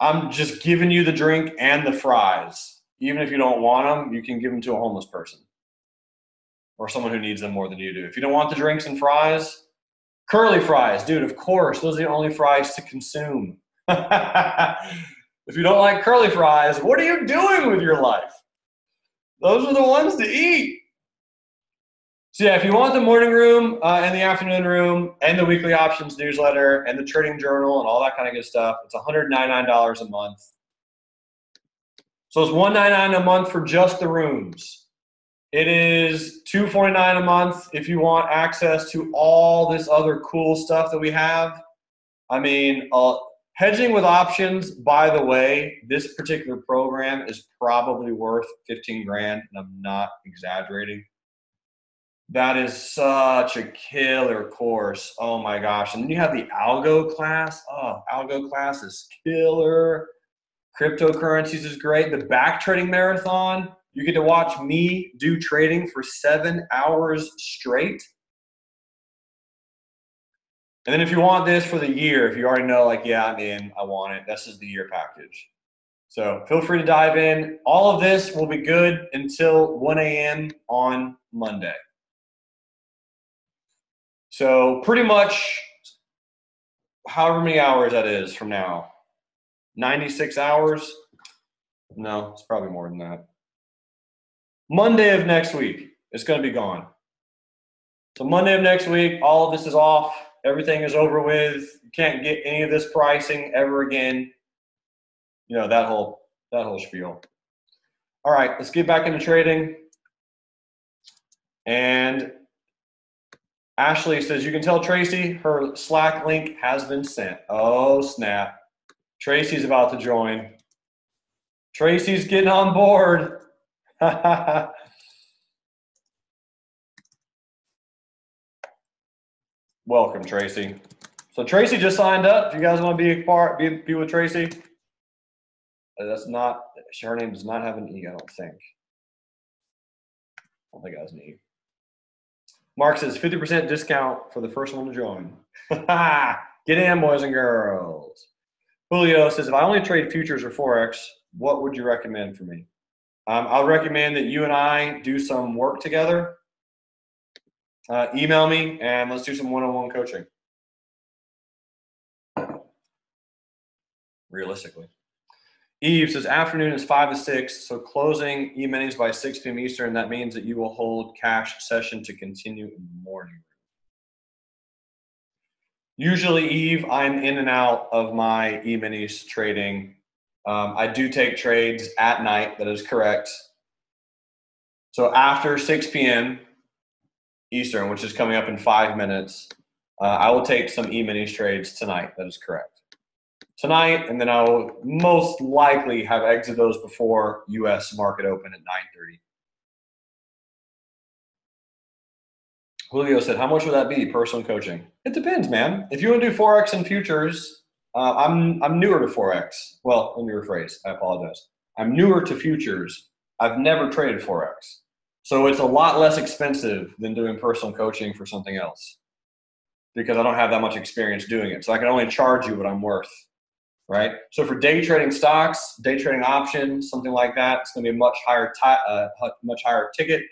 I'm just giving you the drink and the fries. Even if you don't want them, you can give them to a homeless person or someone who needs them more than you do. If you don't want the drinks and fries, curly fries, dude, of course, those are the only fries to consume. If you don't like curly fries, what are you doing with your life? Those are the ones to eat. So yeah, if you want the morning room uh, and the afternoon room and the weekly options newsletter and the trading journal and all that kind of good stuff, it's $199 a month. So it's 199 a month for just the rooms. It is 249 a month if you want access to all this other cool stuff that we have. I mean, uh, Hedging with options, by the way, this particular program is probably worth 15 grand, and I'm not exaggerating. That is such a killer course. Oh my gosh. And then you have the algo class. Oh, algo class is killer. Cryptocurrencies is great. The back trading marathon, you get to watch me do trading for seven hours straight. And then if you want this for the year, if you already know, like, yeah, I'm in, I want it, this is the year package. So feel free to dive in. All of this will be good until 1 a.m. on Monday. So pretty much however many hours that is from now. 96 hours? No, it's probably more than that. Monday of next week, it's going to be gone. So Monday of next week, all of this is off everything is over with. You can't get any of this pricing ever again. You know that whole that whole spiel. All right, let's get back into trading. And Ashley says you can tell Tracy her Slack link has been sent. Oh snap! Tracy's about to join. Tracy's getting on board. Welcome, Tracy. So Tracy just signed up. If you guys want to be a part, be, be with Tracy. Uh, that's not her name does not have an E, I don't think. I don't think it has an E. Mark says 50% discount for the first one to join. Get in, boys and girls. Julio says, if I only trade futures or Forex, what would you recommend for me? Um, I'll recommend that you and I do some work together uh, email me and let's do some one-on-one coaching. Realistically. Eve says afternoon is 5 to 6, so closing e-minis by 6 p.m. Eastern. That means that you will hold cash session to continue in the morning. Usually, Eve, I'm in and out of my e-minis trading. Um, I do take trades at night, that is correct. So after 6 p.m. Eastern, which is coming up in five minutes, uh, I will take some e-minis trades tonight. That is correct tonight, and then I'll most likely have exit those before U.S. market open at 9:30. Julio said, "How much would that be? Personal coaching? It depends, man. If you want to do forex and futures, uh, I'm I'm newer to forex. Well, let me rephrase. I apologize. I'm newer to futures. I've never traded forex, so it's a lot less expensive than doing personal coaching for something else because I don't have that much experience doing it. So I can only charge you what I'm worth." right? So for day trading stocks, day trading options, something like that, it's going to be a much higher, t- uh, much higher ticket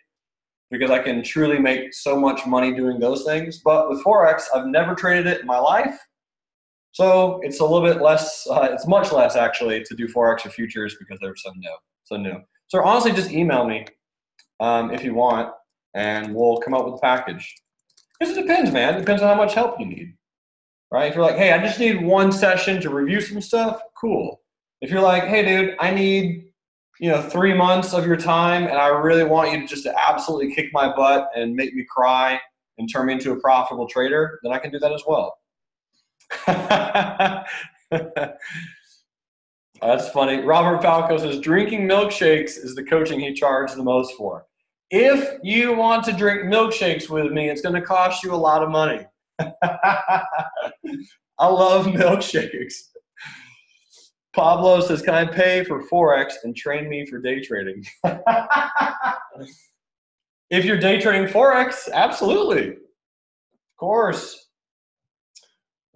because I can truly make so much money doing those things. But with forex, I've never traded it in my life, so it's a little bit less. Uh, it's much less actually to do forex or futures because they're so new. So new. So honestly, just email me um, if you want, and we'll come up with a package. Because it depends, man. It depends on how much help you need right? If you're like, hey, I just need one session to review some stuff, cool. If you're like, hey, dude, I need you know three months of your time, and I really want you to just absolutely kick my butt and make me cry and turn me into a profitable trader, then I can do that as well. That's funny. Robert Falco says drinking milkshakes is the coaching he charged the most for. If you want to drink milkshakes with me, it's going to cost you a lot of money. I love milkshakes. Pablo says, Can I pay for Forex and train me for day trading? if you're day trading Forex, absolutely. Of course.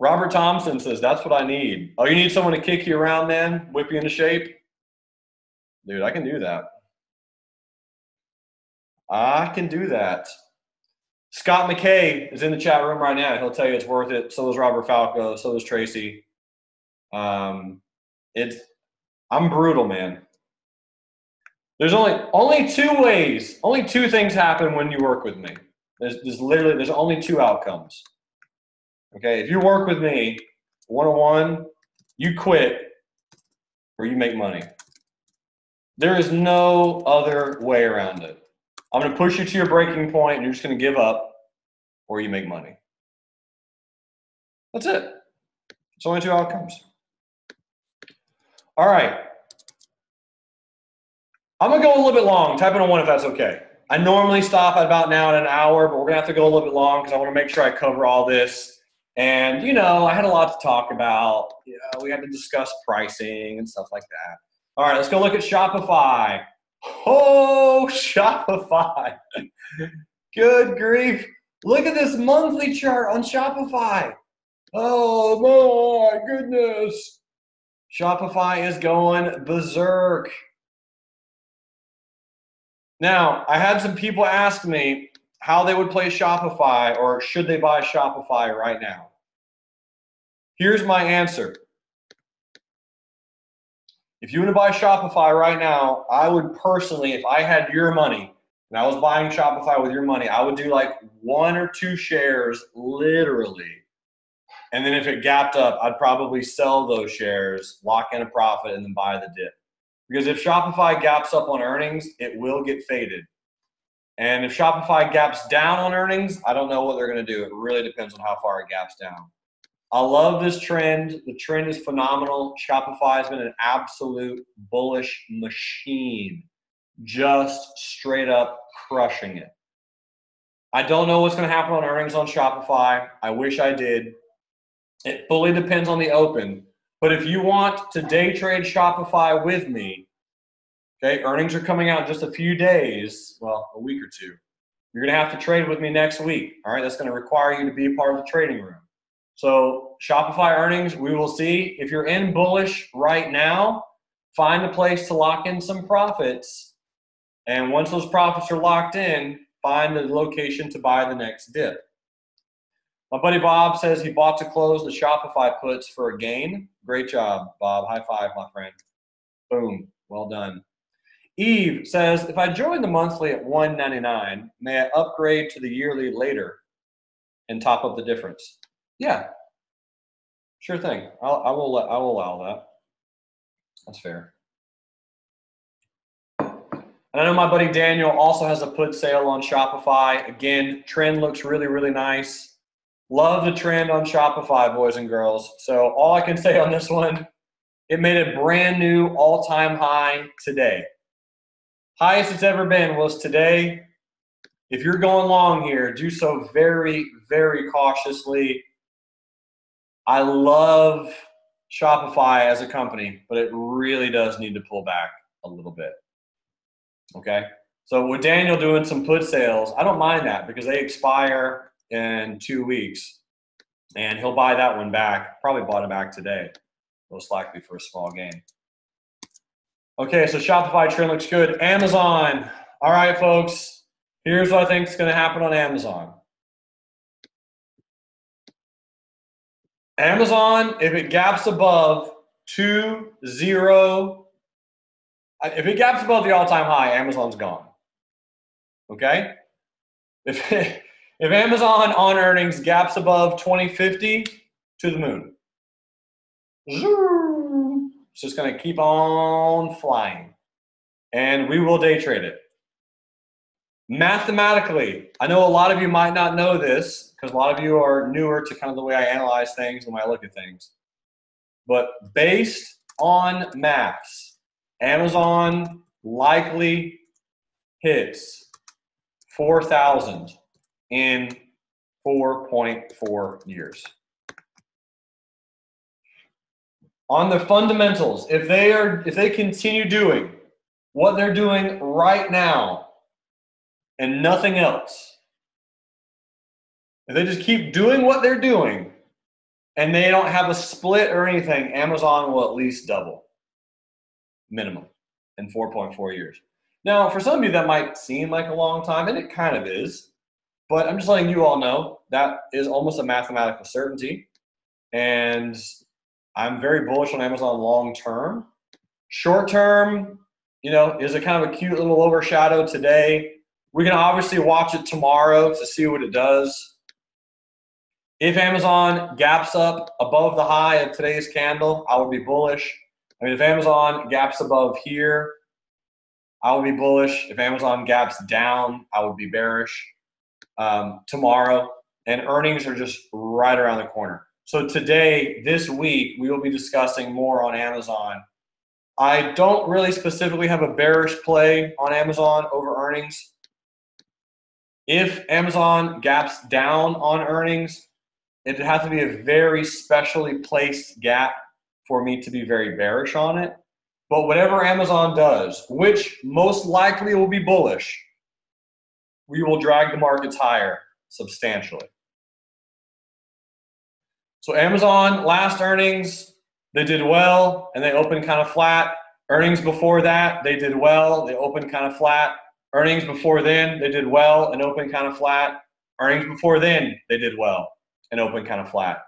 Robert Thompson says, That's what I need. Oh, you need someone to kick you around, man? Whip you into shape? Dude, I can do that. I can do that. Scott McKay is in the chat room right now. He'll tell you it's worth it. So is Robert Falco. So is Tracy. Um, it's I'm brutal, man. There's only only two ways, only two things happen when you work with me. There's, there's literally there's only two outcomes. Okay, if you work with me one on one, you quit or you make money. There is no other way around it. I'm going to push you to your breaking point and you're just going to give up or you make money. That's it. It's only two outcomes. All right. I'm going to go a little bit long. Type in a one if that's okay. I normally stop at about now at an hour, but we're going to have to go a little bit long because I want to make sure I cover all this. And, you know, I had a lot to talk about. You know, we had to discuss pricing and stuff like that. All right, let's go look at Shopify. Oh, Shopify. Good grief. Look at this monthly chart on Shopify. Oh my goodness. Shopify is going berserk. Now, I had some people ask me how they would play Shopify or should they buy Shopify right now. Here's my answer if you want to buy Shopify right now, I would personally, if I had your money and I was buying Shopify with your money, I would do like one or two shares literally. And then if it gapped up, I'd probably sell those shares, lock in a profit, and then buy the dip. Because if Shopify gaps up on earnings, it will get faded. And if Shopify gaps down on earnings, I don't know what they're going to do. It really depends on how far it gaps down. I love this trend. The trend is phenomenal. Shopify has been an absolute bullish machine, just straight up crushing it. I don't know what's going to happen on earnings on Shopify. I wish I did. It fully depends on the open. But if you want to day trade Shopify with me, okay, earnings are coming out in just a few days, well, a week or two. You're going to have to trade with me next week. All right, that's going to require you to be a part of the trading room. So Shopify earnings, we will see. If you're in bullish right now, find a place to lock in some profits. And once those profits are locked in, find the location to buy the next dip. My buddy Bob says he bought to close the Shopify puts for a gain. Great job, Bob. High five, my friend. Boom. Well done. Eve says, if I join the monthly at 199, may I upgrade to the yearly later and top up the difference? Yeah. Sure thing. I'll, I will. I will allow that. That's fair. And I know my buddy Daniel also has a put sale on Shopify. Again, trend looks really, really nice. Love the trend on Shopify, boys and girls. So all I can say on this one, it made a brand new all-time high today. Highest it's ever been was today. If you're going long here, do so very, very cautiously. I love Shopify as a company, but it really does need to pull back a little bit. Okay. So with Daniel doing some put sales, I don't mind that because they expire in two weeks. And he'll buy that one back. Probably bought it back today, most likely for a small gain. Okay, so Shopify trend looks good. Amazon. All right, folks. Here's what I think is going to happen on Amazon. Amazon, if it gaps above two zero uh, if it gaps above the all-time high, Amazon's gone. Okay? If if Amazon on earnings gaps above 2050 to the moon. It's just going to keep on flying. And we will day trade it. Mathematically, I know a lot of you might not know this because a lot of you are newer to kind of the way I analyze things and the way I look at things. But based on maths, Amazon likely hits 4,000 in 4.4 years. On the fundamentals, if they are if they continue doing what they're doing right now and nothing else, if they just keep doing what they're doing and they don't have a split or anything, Amazon will at least double minimum in 4.4 years. Now, for some of you, that might seem like a long time, and it kind of is, but I'm just letting you all know that is almost a mathematical certainty. And I'm very bullish on Amazon long term. Short term, you know, is a kind of a cute little overshadow today. We can obviously watch it tomorrow to see what it does. If Amazon gaps up above the high of today's candle, I would be bullish. I mean, if Amazon gaps above here, I will be bullish. If Amazon gaps down, I would be bearish um, tomorrow. And earnings are just right around the corner. So today, this week, we will be discussing more on Amazon. I don't really specifically have a bearish play on Amazon over earnings. If Amazon gaps down on earnings, it would have to be a very specially placed gap for me to be very bearish on it. But whatever Amazon does, which most likely will be bullish, we will drag the markets higher substantially. So Amazon last earnings, they did well and they opened kind of flat. Earnings before that, they did well, they opened kind of flat. Earnings before then, they did well and opened kind of flat. Earnings before then, they did well and opened kind of flat.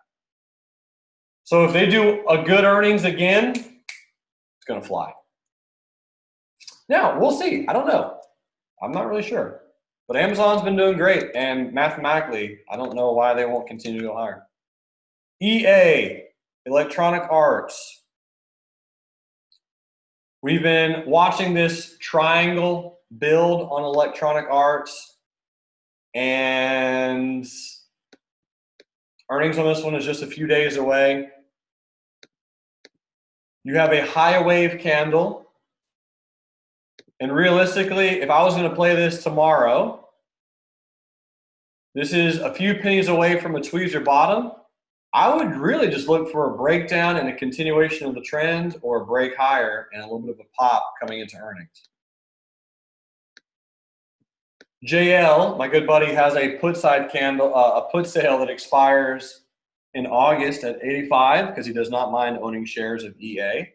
So if they do a good earnings again, it's going to fly. Now, we'll see. I don't know. I'm not really sure. But Amazon's been doing great. And mathematically, I don't know why they won't continue to go higher. EA, Electronic Arts. We've been watching this triangle build on Electronic Arts. And Earnings on this one is just a few days away. You have a high wave candle. And realistically, if I was going to play this tomorrow, this is a few pennies away from a tweezer bottom. I would really just look for a breakdown and a continuation of the trend or a break higher and a little bit of a pop coming into earnings. JL, my good buddy, has a put side candle, uh, a put sale that expires in August at 85 because he does not mind owning shares of EA.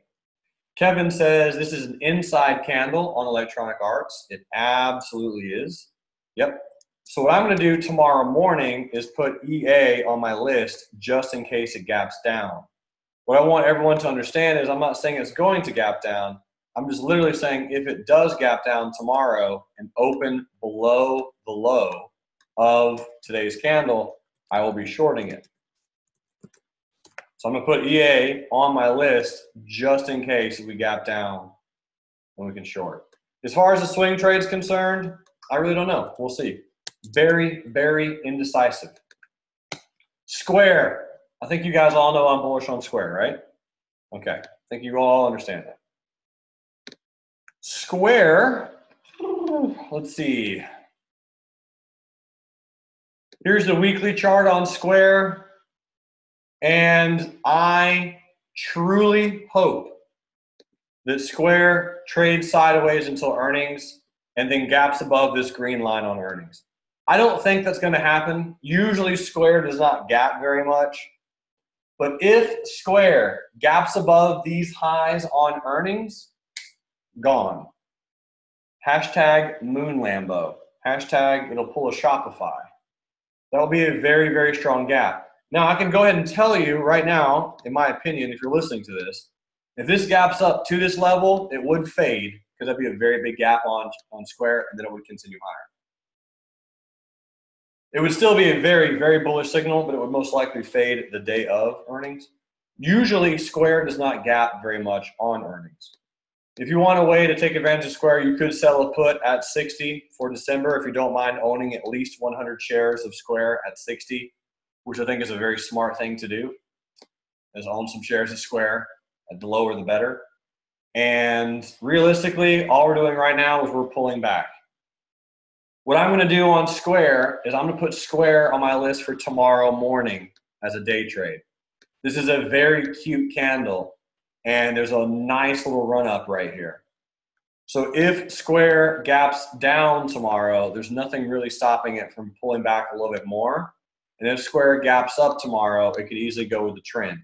Kevin says this is an inside candle on Electronic Arts. It absolutely is. Yep. So what I'm going to do tomorrow morning is put EA on my list just in case it gaps down. What I want everyone to understand is I'm not saying it's going to gap down. I'm just literally saying if it does gap down tomorrow and open below the low of today's candle, I will be shorting it. So I'm gonna put EA on my list just in case we gap down and we can short. As far as the swing trade is concerned, I really don't know. We'll see. Very, very indecisive. Square. I think you guys all know I'm bullish on Square, right? Okay. I think you all understand that. Square. Let's see. Here's the weekly chart on Square. And I truly hope that Square trades sideways until earnings and then gaps above this green line on earnings. I don't think that's going to happen. Usually, Square does not gap very much. But if Square gaps above these highs on earnings, gone. Hashtag Moon Lambo. Hashtag it'll pull a Shopify. That'll be a very, very strong gap. Now, I can go ahead and tell you right now, in my opinion, if you're listening to this, if this gaps up to this level, it would fade because that'd be a very big gap on, on square, and then it would continue higher. It would still be a very, very bullish signal, but it would most likely fade the day of earnings. Usually, Square does not gap very much on earnings. If you want a way to take advantage of Square, you could sell a put at 60 for December if you don't mind owning at least 100 shares of Square at 60, which I think is a very smart thing to do, is own some shares of Square the lower the better. And realistically, all we're doing right now is we're pulling back. What I'm going to do on Square is I'm going to put Square on my list for tomorrow morning as a day trade. This is a very cute candle, and there's a nice little run up right here. So if Square gaps down tomorrow, there's nothing really stopping it from pulling back a little bit more. And if Square gaps up tomorrow, it could easily go with the trend.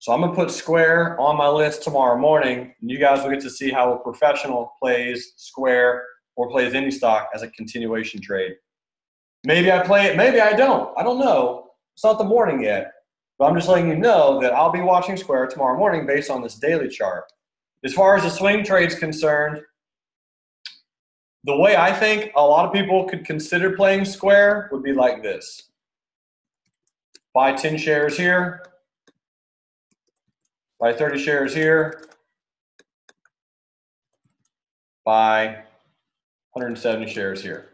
So I'm gonna put Square on my list tomorrow morning, and you guys will get to see how a professional plays Square or plays any stock as a continuation trade. Maybe I play it, maybe I don't. I don't know. It's not the morning yet, but I'm just letting you know that I'll be watching Square tomorrow morning based on this daily chart. As far as the swing trade's concerned, the way I think a lot of people could consider playing Square would be like this. Buy 10 shares here, Buy 30 shares here. Buy 170 shares here.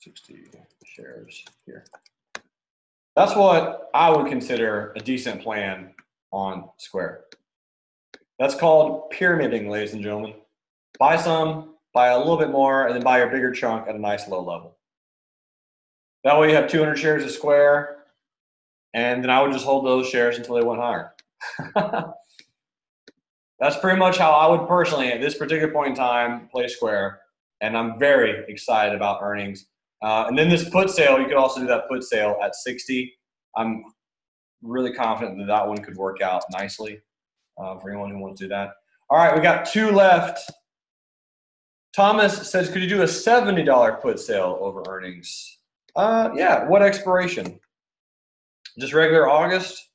60 shares here. That's what I would consider a decent plan on Square. That's called pyramiding, ladies and gentlemen. Buy some, buy a little bit more, and then buy your bigger chunk at a nice low level. That way you have 200 shares of Square, and then I would just hold those shares until they went higher. That's pretty much how I would personally, at this particular point in time, play Square. And I'm very excited about earnings. Uh, and then this put sale, you could also do that put sale at 60. I'm really confident that that one could work out nicely uh, for anyone who wants to do that. All right, we got two left. Thomas says, could you do a $70 put sale over earnings? Uh, yeah, what expiration? Just regular August?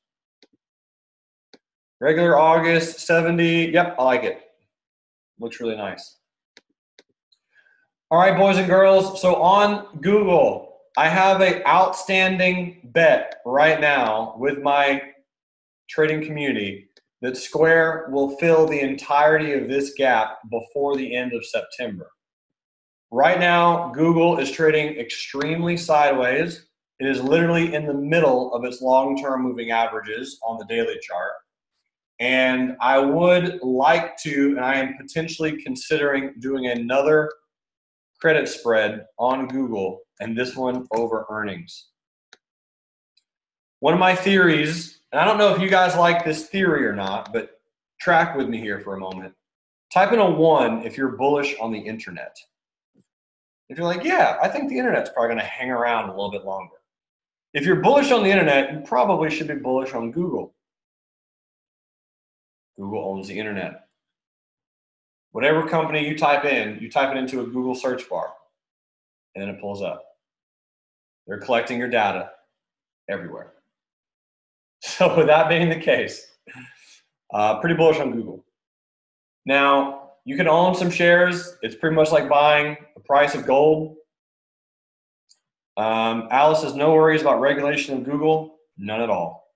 Regular August 70. Yep, I like it. Looks really nice. All right, boys and girls. So on Google, I have an outstanding bet right now with my trading community that Square will fill the entirety of this gap before the end of September. Right now, Google is trading extremely sideways. It is literally in the middle of its long term moving averages on the daily chart. And I would like to, and I am potentially considering doing another credit spread on Google, and this one over earnings. One of my theories, and I don't know if you guys like this theory or not, but track with me here for a moment. Type in a one if you're bullish on the internet. If you're like, yeah, I think the internet's probably going to hang around a little bit longer. If you're bullish on the internet, you probably should be bullish on Google. Google owns the internet. Whatever company you type in, you type it into a Google search bar, and then it pulls up. They're collecting your data everywhere. So, with that being the case, uh, pretty bullish on Google. Now, you can own some shares. It's pretty much like buying the price of gold. Um, Alice has no worries about regulation of Google. None at all.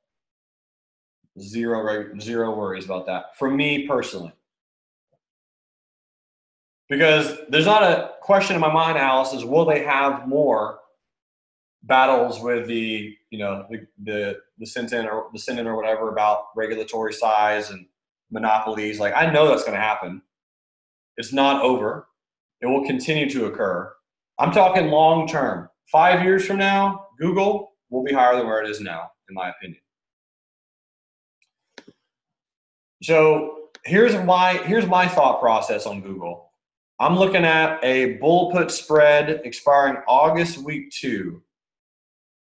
Zero, zero worries about that. For me personally. Because there's not a question in my mind, Alice, is will they have more battles with the, you know, the the the Senate or the Senate or whatever about regulatory size and monopolies. Like I know that's going to happen. It's not over. It will continue to occur. I'm talking long term. Five years from now, Google will be higher than where it is now, in my opinion. So here's my here's my thought process on Google. I'm looking at a bull put spread expiring August week two.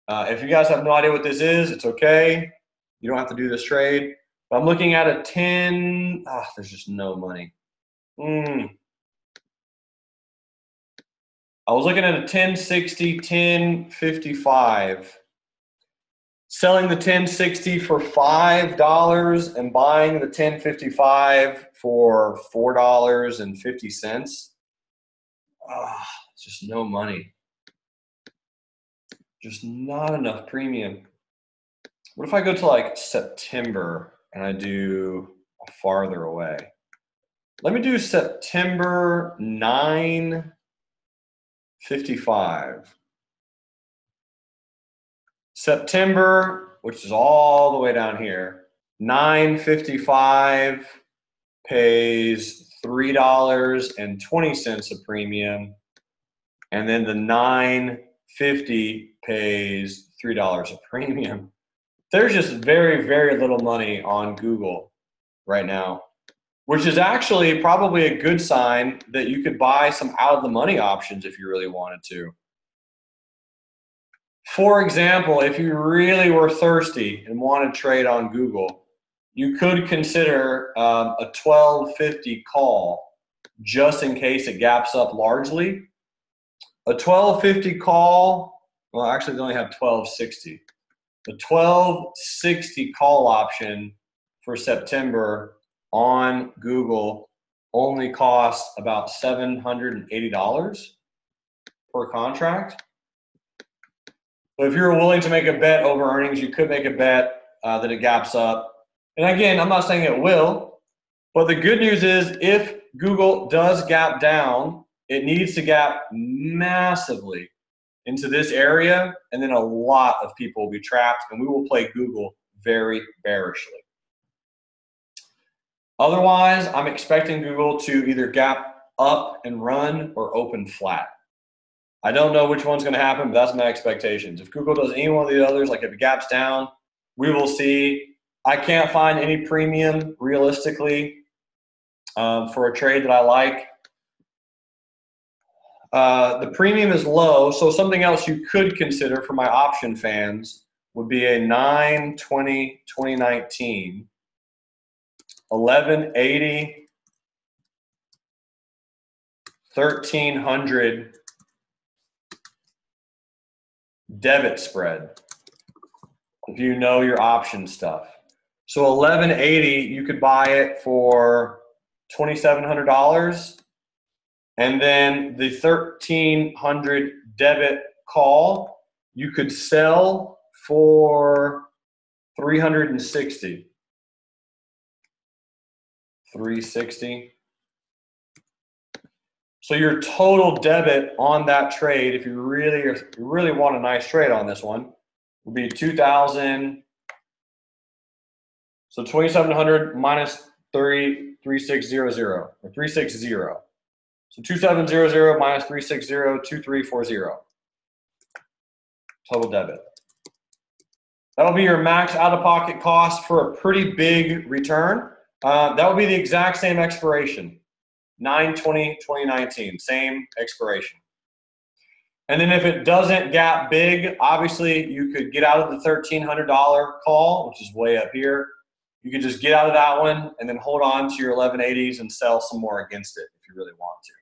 Uh, if you guys have no idea what this is, it's okay. You don't have to do this trade. But I'm looking at a 10. Ah, there's just no money. Mm. I was looking at a 1060, 1055. Selling the 1060 for $5 and buying the 1055 for $4.50. Ah, just no money. Just not enough premium. What if I go to like September and I do farther away? Let me do September 9 55. September, which is all the way down here, 955 pays $3.20 a premium. And then the 950 pays $3 a premium. There's just very, very little money on Google right now which is actually probably a good sign that you could buy some out of the money options if you really wanted to. For example, if you really were thirsty and want to trade on Google, you could consider um, a 1250 call just in case it gaps up largely. A 1250 call, well, actually, they only have 1260. The 1260 call option for September on Google only costs about $780 per contract. So if you're willing to make a bet over earnings, you could make a bet uh, that it gaps up. And again, I'm not saying it will, but the good news is if Google does gap down, it needs to gap massively into this area, and then a lot of people will be trapped, and we will play Google very bearishly. Otherwise, I'm expecting Google to either gap up and run or open flat. I don't know which one's going to happen, but that's my expectations. If Google does any one of the others, like if it gaps down, we will see. I can't find any premium realistically um, for a trade that I like. Uh, the premium is low, so something else you could consider for my option fans would be a 920 2019 1180, 1300 debit spread if you know your option stuff. So 1180, you could buy it for $2,700. And then the 1300 debit call, you could sell for 360. 360. So your total debit on that trade, if you really you really want a nice trade on this one, would be 2,000. So 2,700 minus 30, 3600 or 360. So 2700 minus 360, 2340. Total debit. That'll be your max out-of-pocket cost for a pretty big return. Uh, that would be the exact same expiration 9 20 2019, same expiration. And then if it doesn't gap big, obviously you could get out of the $1,300 call, which is way up here. You could just get out of that one and then hold on to your 1180s and sell some more against it if you really want to.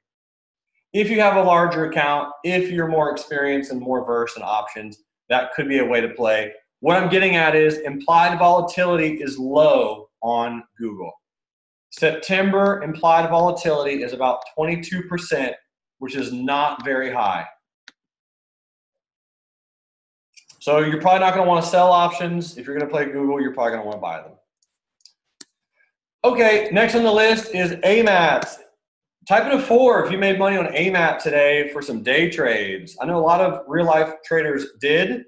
If you have a larger account, if you're more experienced and more versed in options, that could be a way to play. What I'm getting at is implied volatility is low on Google. September implied volatility is about 22%, which is not very high. So you're probably not going to want to sell options. If you're going to play Google, you're probably going to want to buy them. Okay, next on the list is AMAT. Type in a four if you made money on AMAT today for some day trades. I know a lot of real life traders did.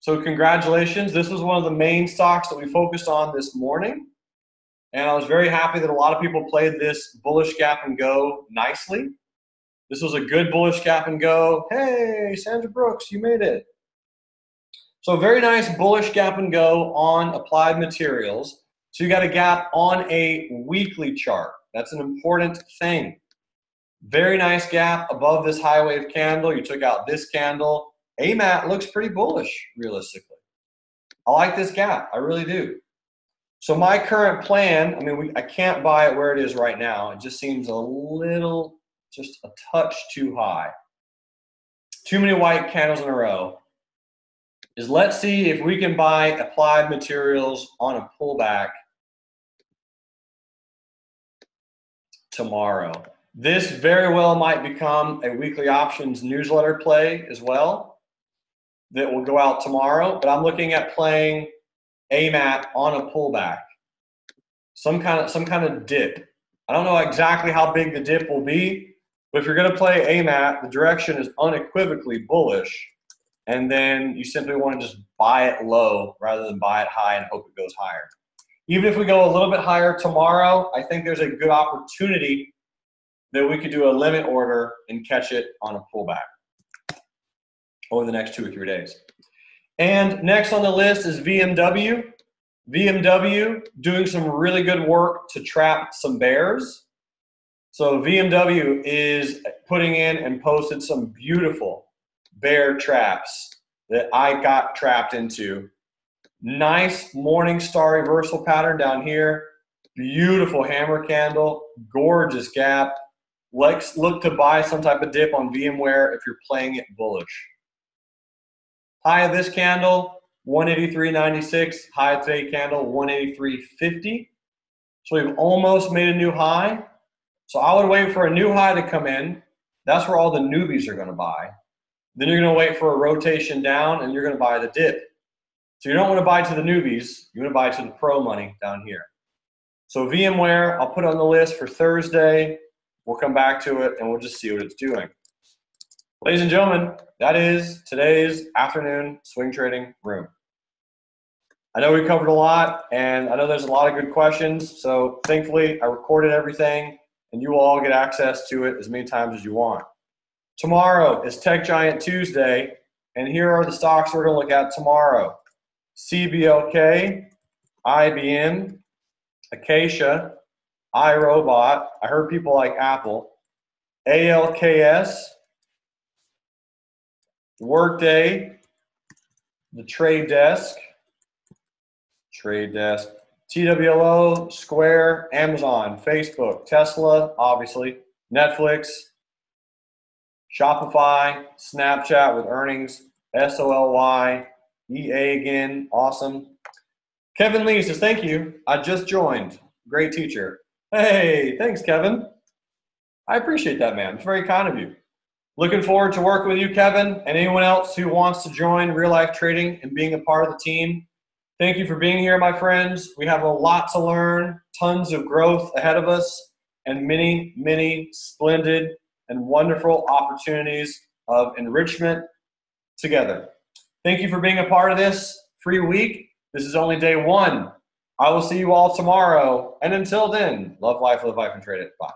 So congratulations. This was one of the main stocks that we focused on this morning. And I was very happy that a lot of people played this bullish gap and go nicely. This was a good bullish gap and go. Hey, Sandra Brooks, you made it. So very nice bullish gap and go on applied materials. So you got a gap on a weekly chart. That's an important thing. Very nice gap above this high wave candle. You took out this candle. AMAT looks pretty bullish, realistically. I like this gap. I really do. So my current plan, I mean, we, I can't buy it where it is right now. It just seems a little, just a touch too high. Too many white candles in a row. Is let's see if we can buy applied materials on a pullback tomorrow. This very well might become a weekly options newsletter play as well that will go out tomorrow. But I'm looking at playing AMAT on a pullback, some kind of some kind of dip. I don't know exactly how big the dip will be, but if you're going to play AMAT, the direction is unequivocally bullish, and then you simply want to just buy it low rather than buy it high and hope it goes higher. Even if we go a little bit higher tomorrow, I think there's a good opportunity that we could do a limit order and catch it on a pullback over the next two or three days. And next on the list is VMW. VMW doing some really good work to trap some bears. So VMW is putting in and posted some beautiful bear traps that I got trapped into. Nice morning star reversal pattern down here. Beautiful hammer candle, gorgeous gap. Let's look to buy some type of dip on VMware if you're playing it bullish. High of this candle, 183.96. High of today candle, 183.50. So we've almost made a new high. So I would wait for a new high to come in. That's where all the newbies are going to buy. Then you're going to wait for a rotation down and you're going to buy the dip. So you don't want to buy to the newbies. You want to buy to the pro money down here. So VMware, I'll put on the list for Thursday. We'll come back to it and we'll just see what it's doing. Ladies and gentlemen, that is today's afternoon swing trading room. I know we covered a lot and I know there's a lot of good questions. So thankfully I recorded everything and you will all get access to it as many times as you want. Tomorrow is Tech Giant Tuesday and here are the stocks we're going to look at tomorrow. CBLK, IBM, Acacia, iRobot. I heard people like Apple. ALKS, Workday, the Trade Desk, Trade Desk, TWLO, Square, Amazon, Facebook, Tesla, obviously, Netflix, Shopify, Snapchat with earnings, SOLY, EA again, awesome. Kevin Lee says, Thank you. I just joined. Great teacher. Hey, thanks, Kevin. I appreciate that, man. It's very kind of you. Looking forward to working with you, Kevin, and anyone else who wants to join real life trading and being a part of the team. Thank you for being here, my friends. We have a lot to learn, tons of growth ahead of us, and many, many splendid and wonderful opportunities of enrichment together. Thank you for being a part of this free week. This is only day one. I will see you all tomorrow. And until then, love life, live life, and trade it. Bye.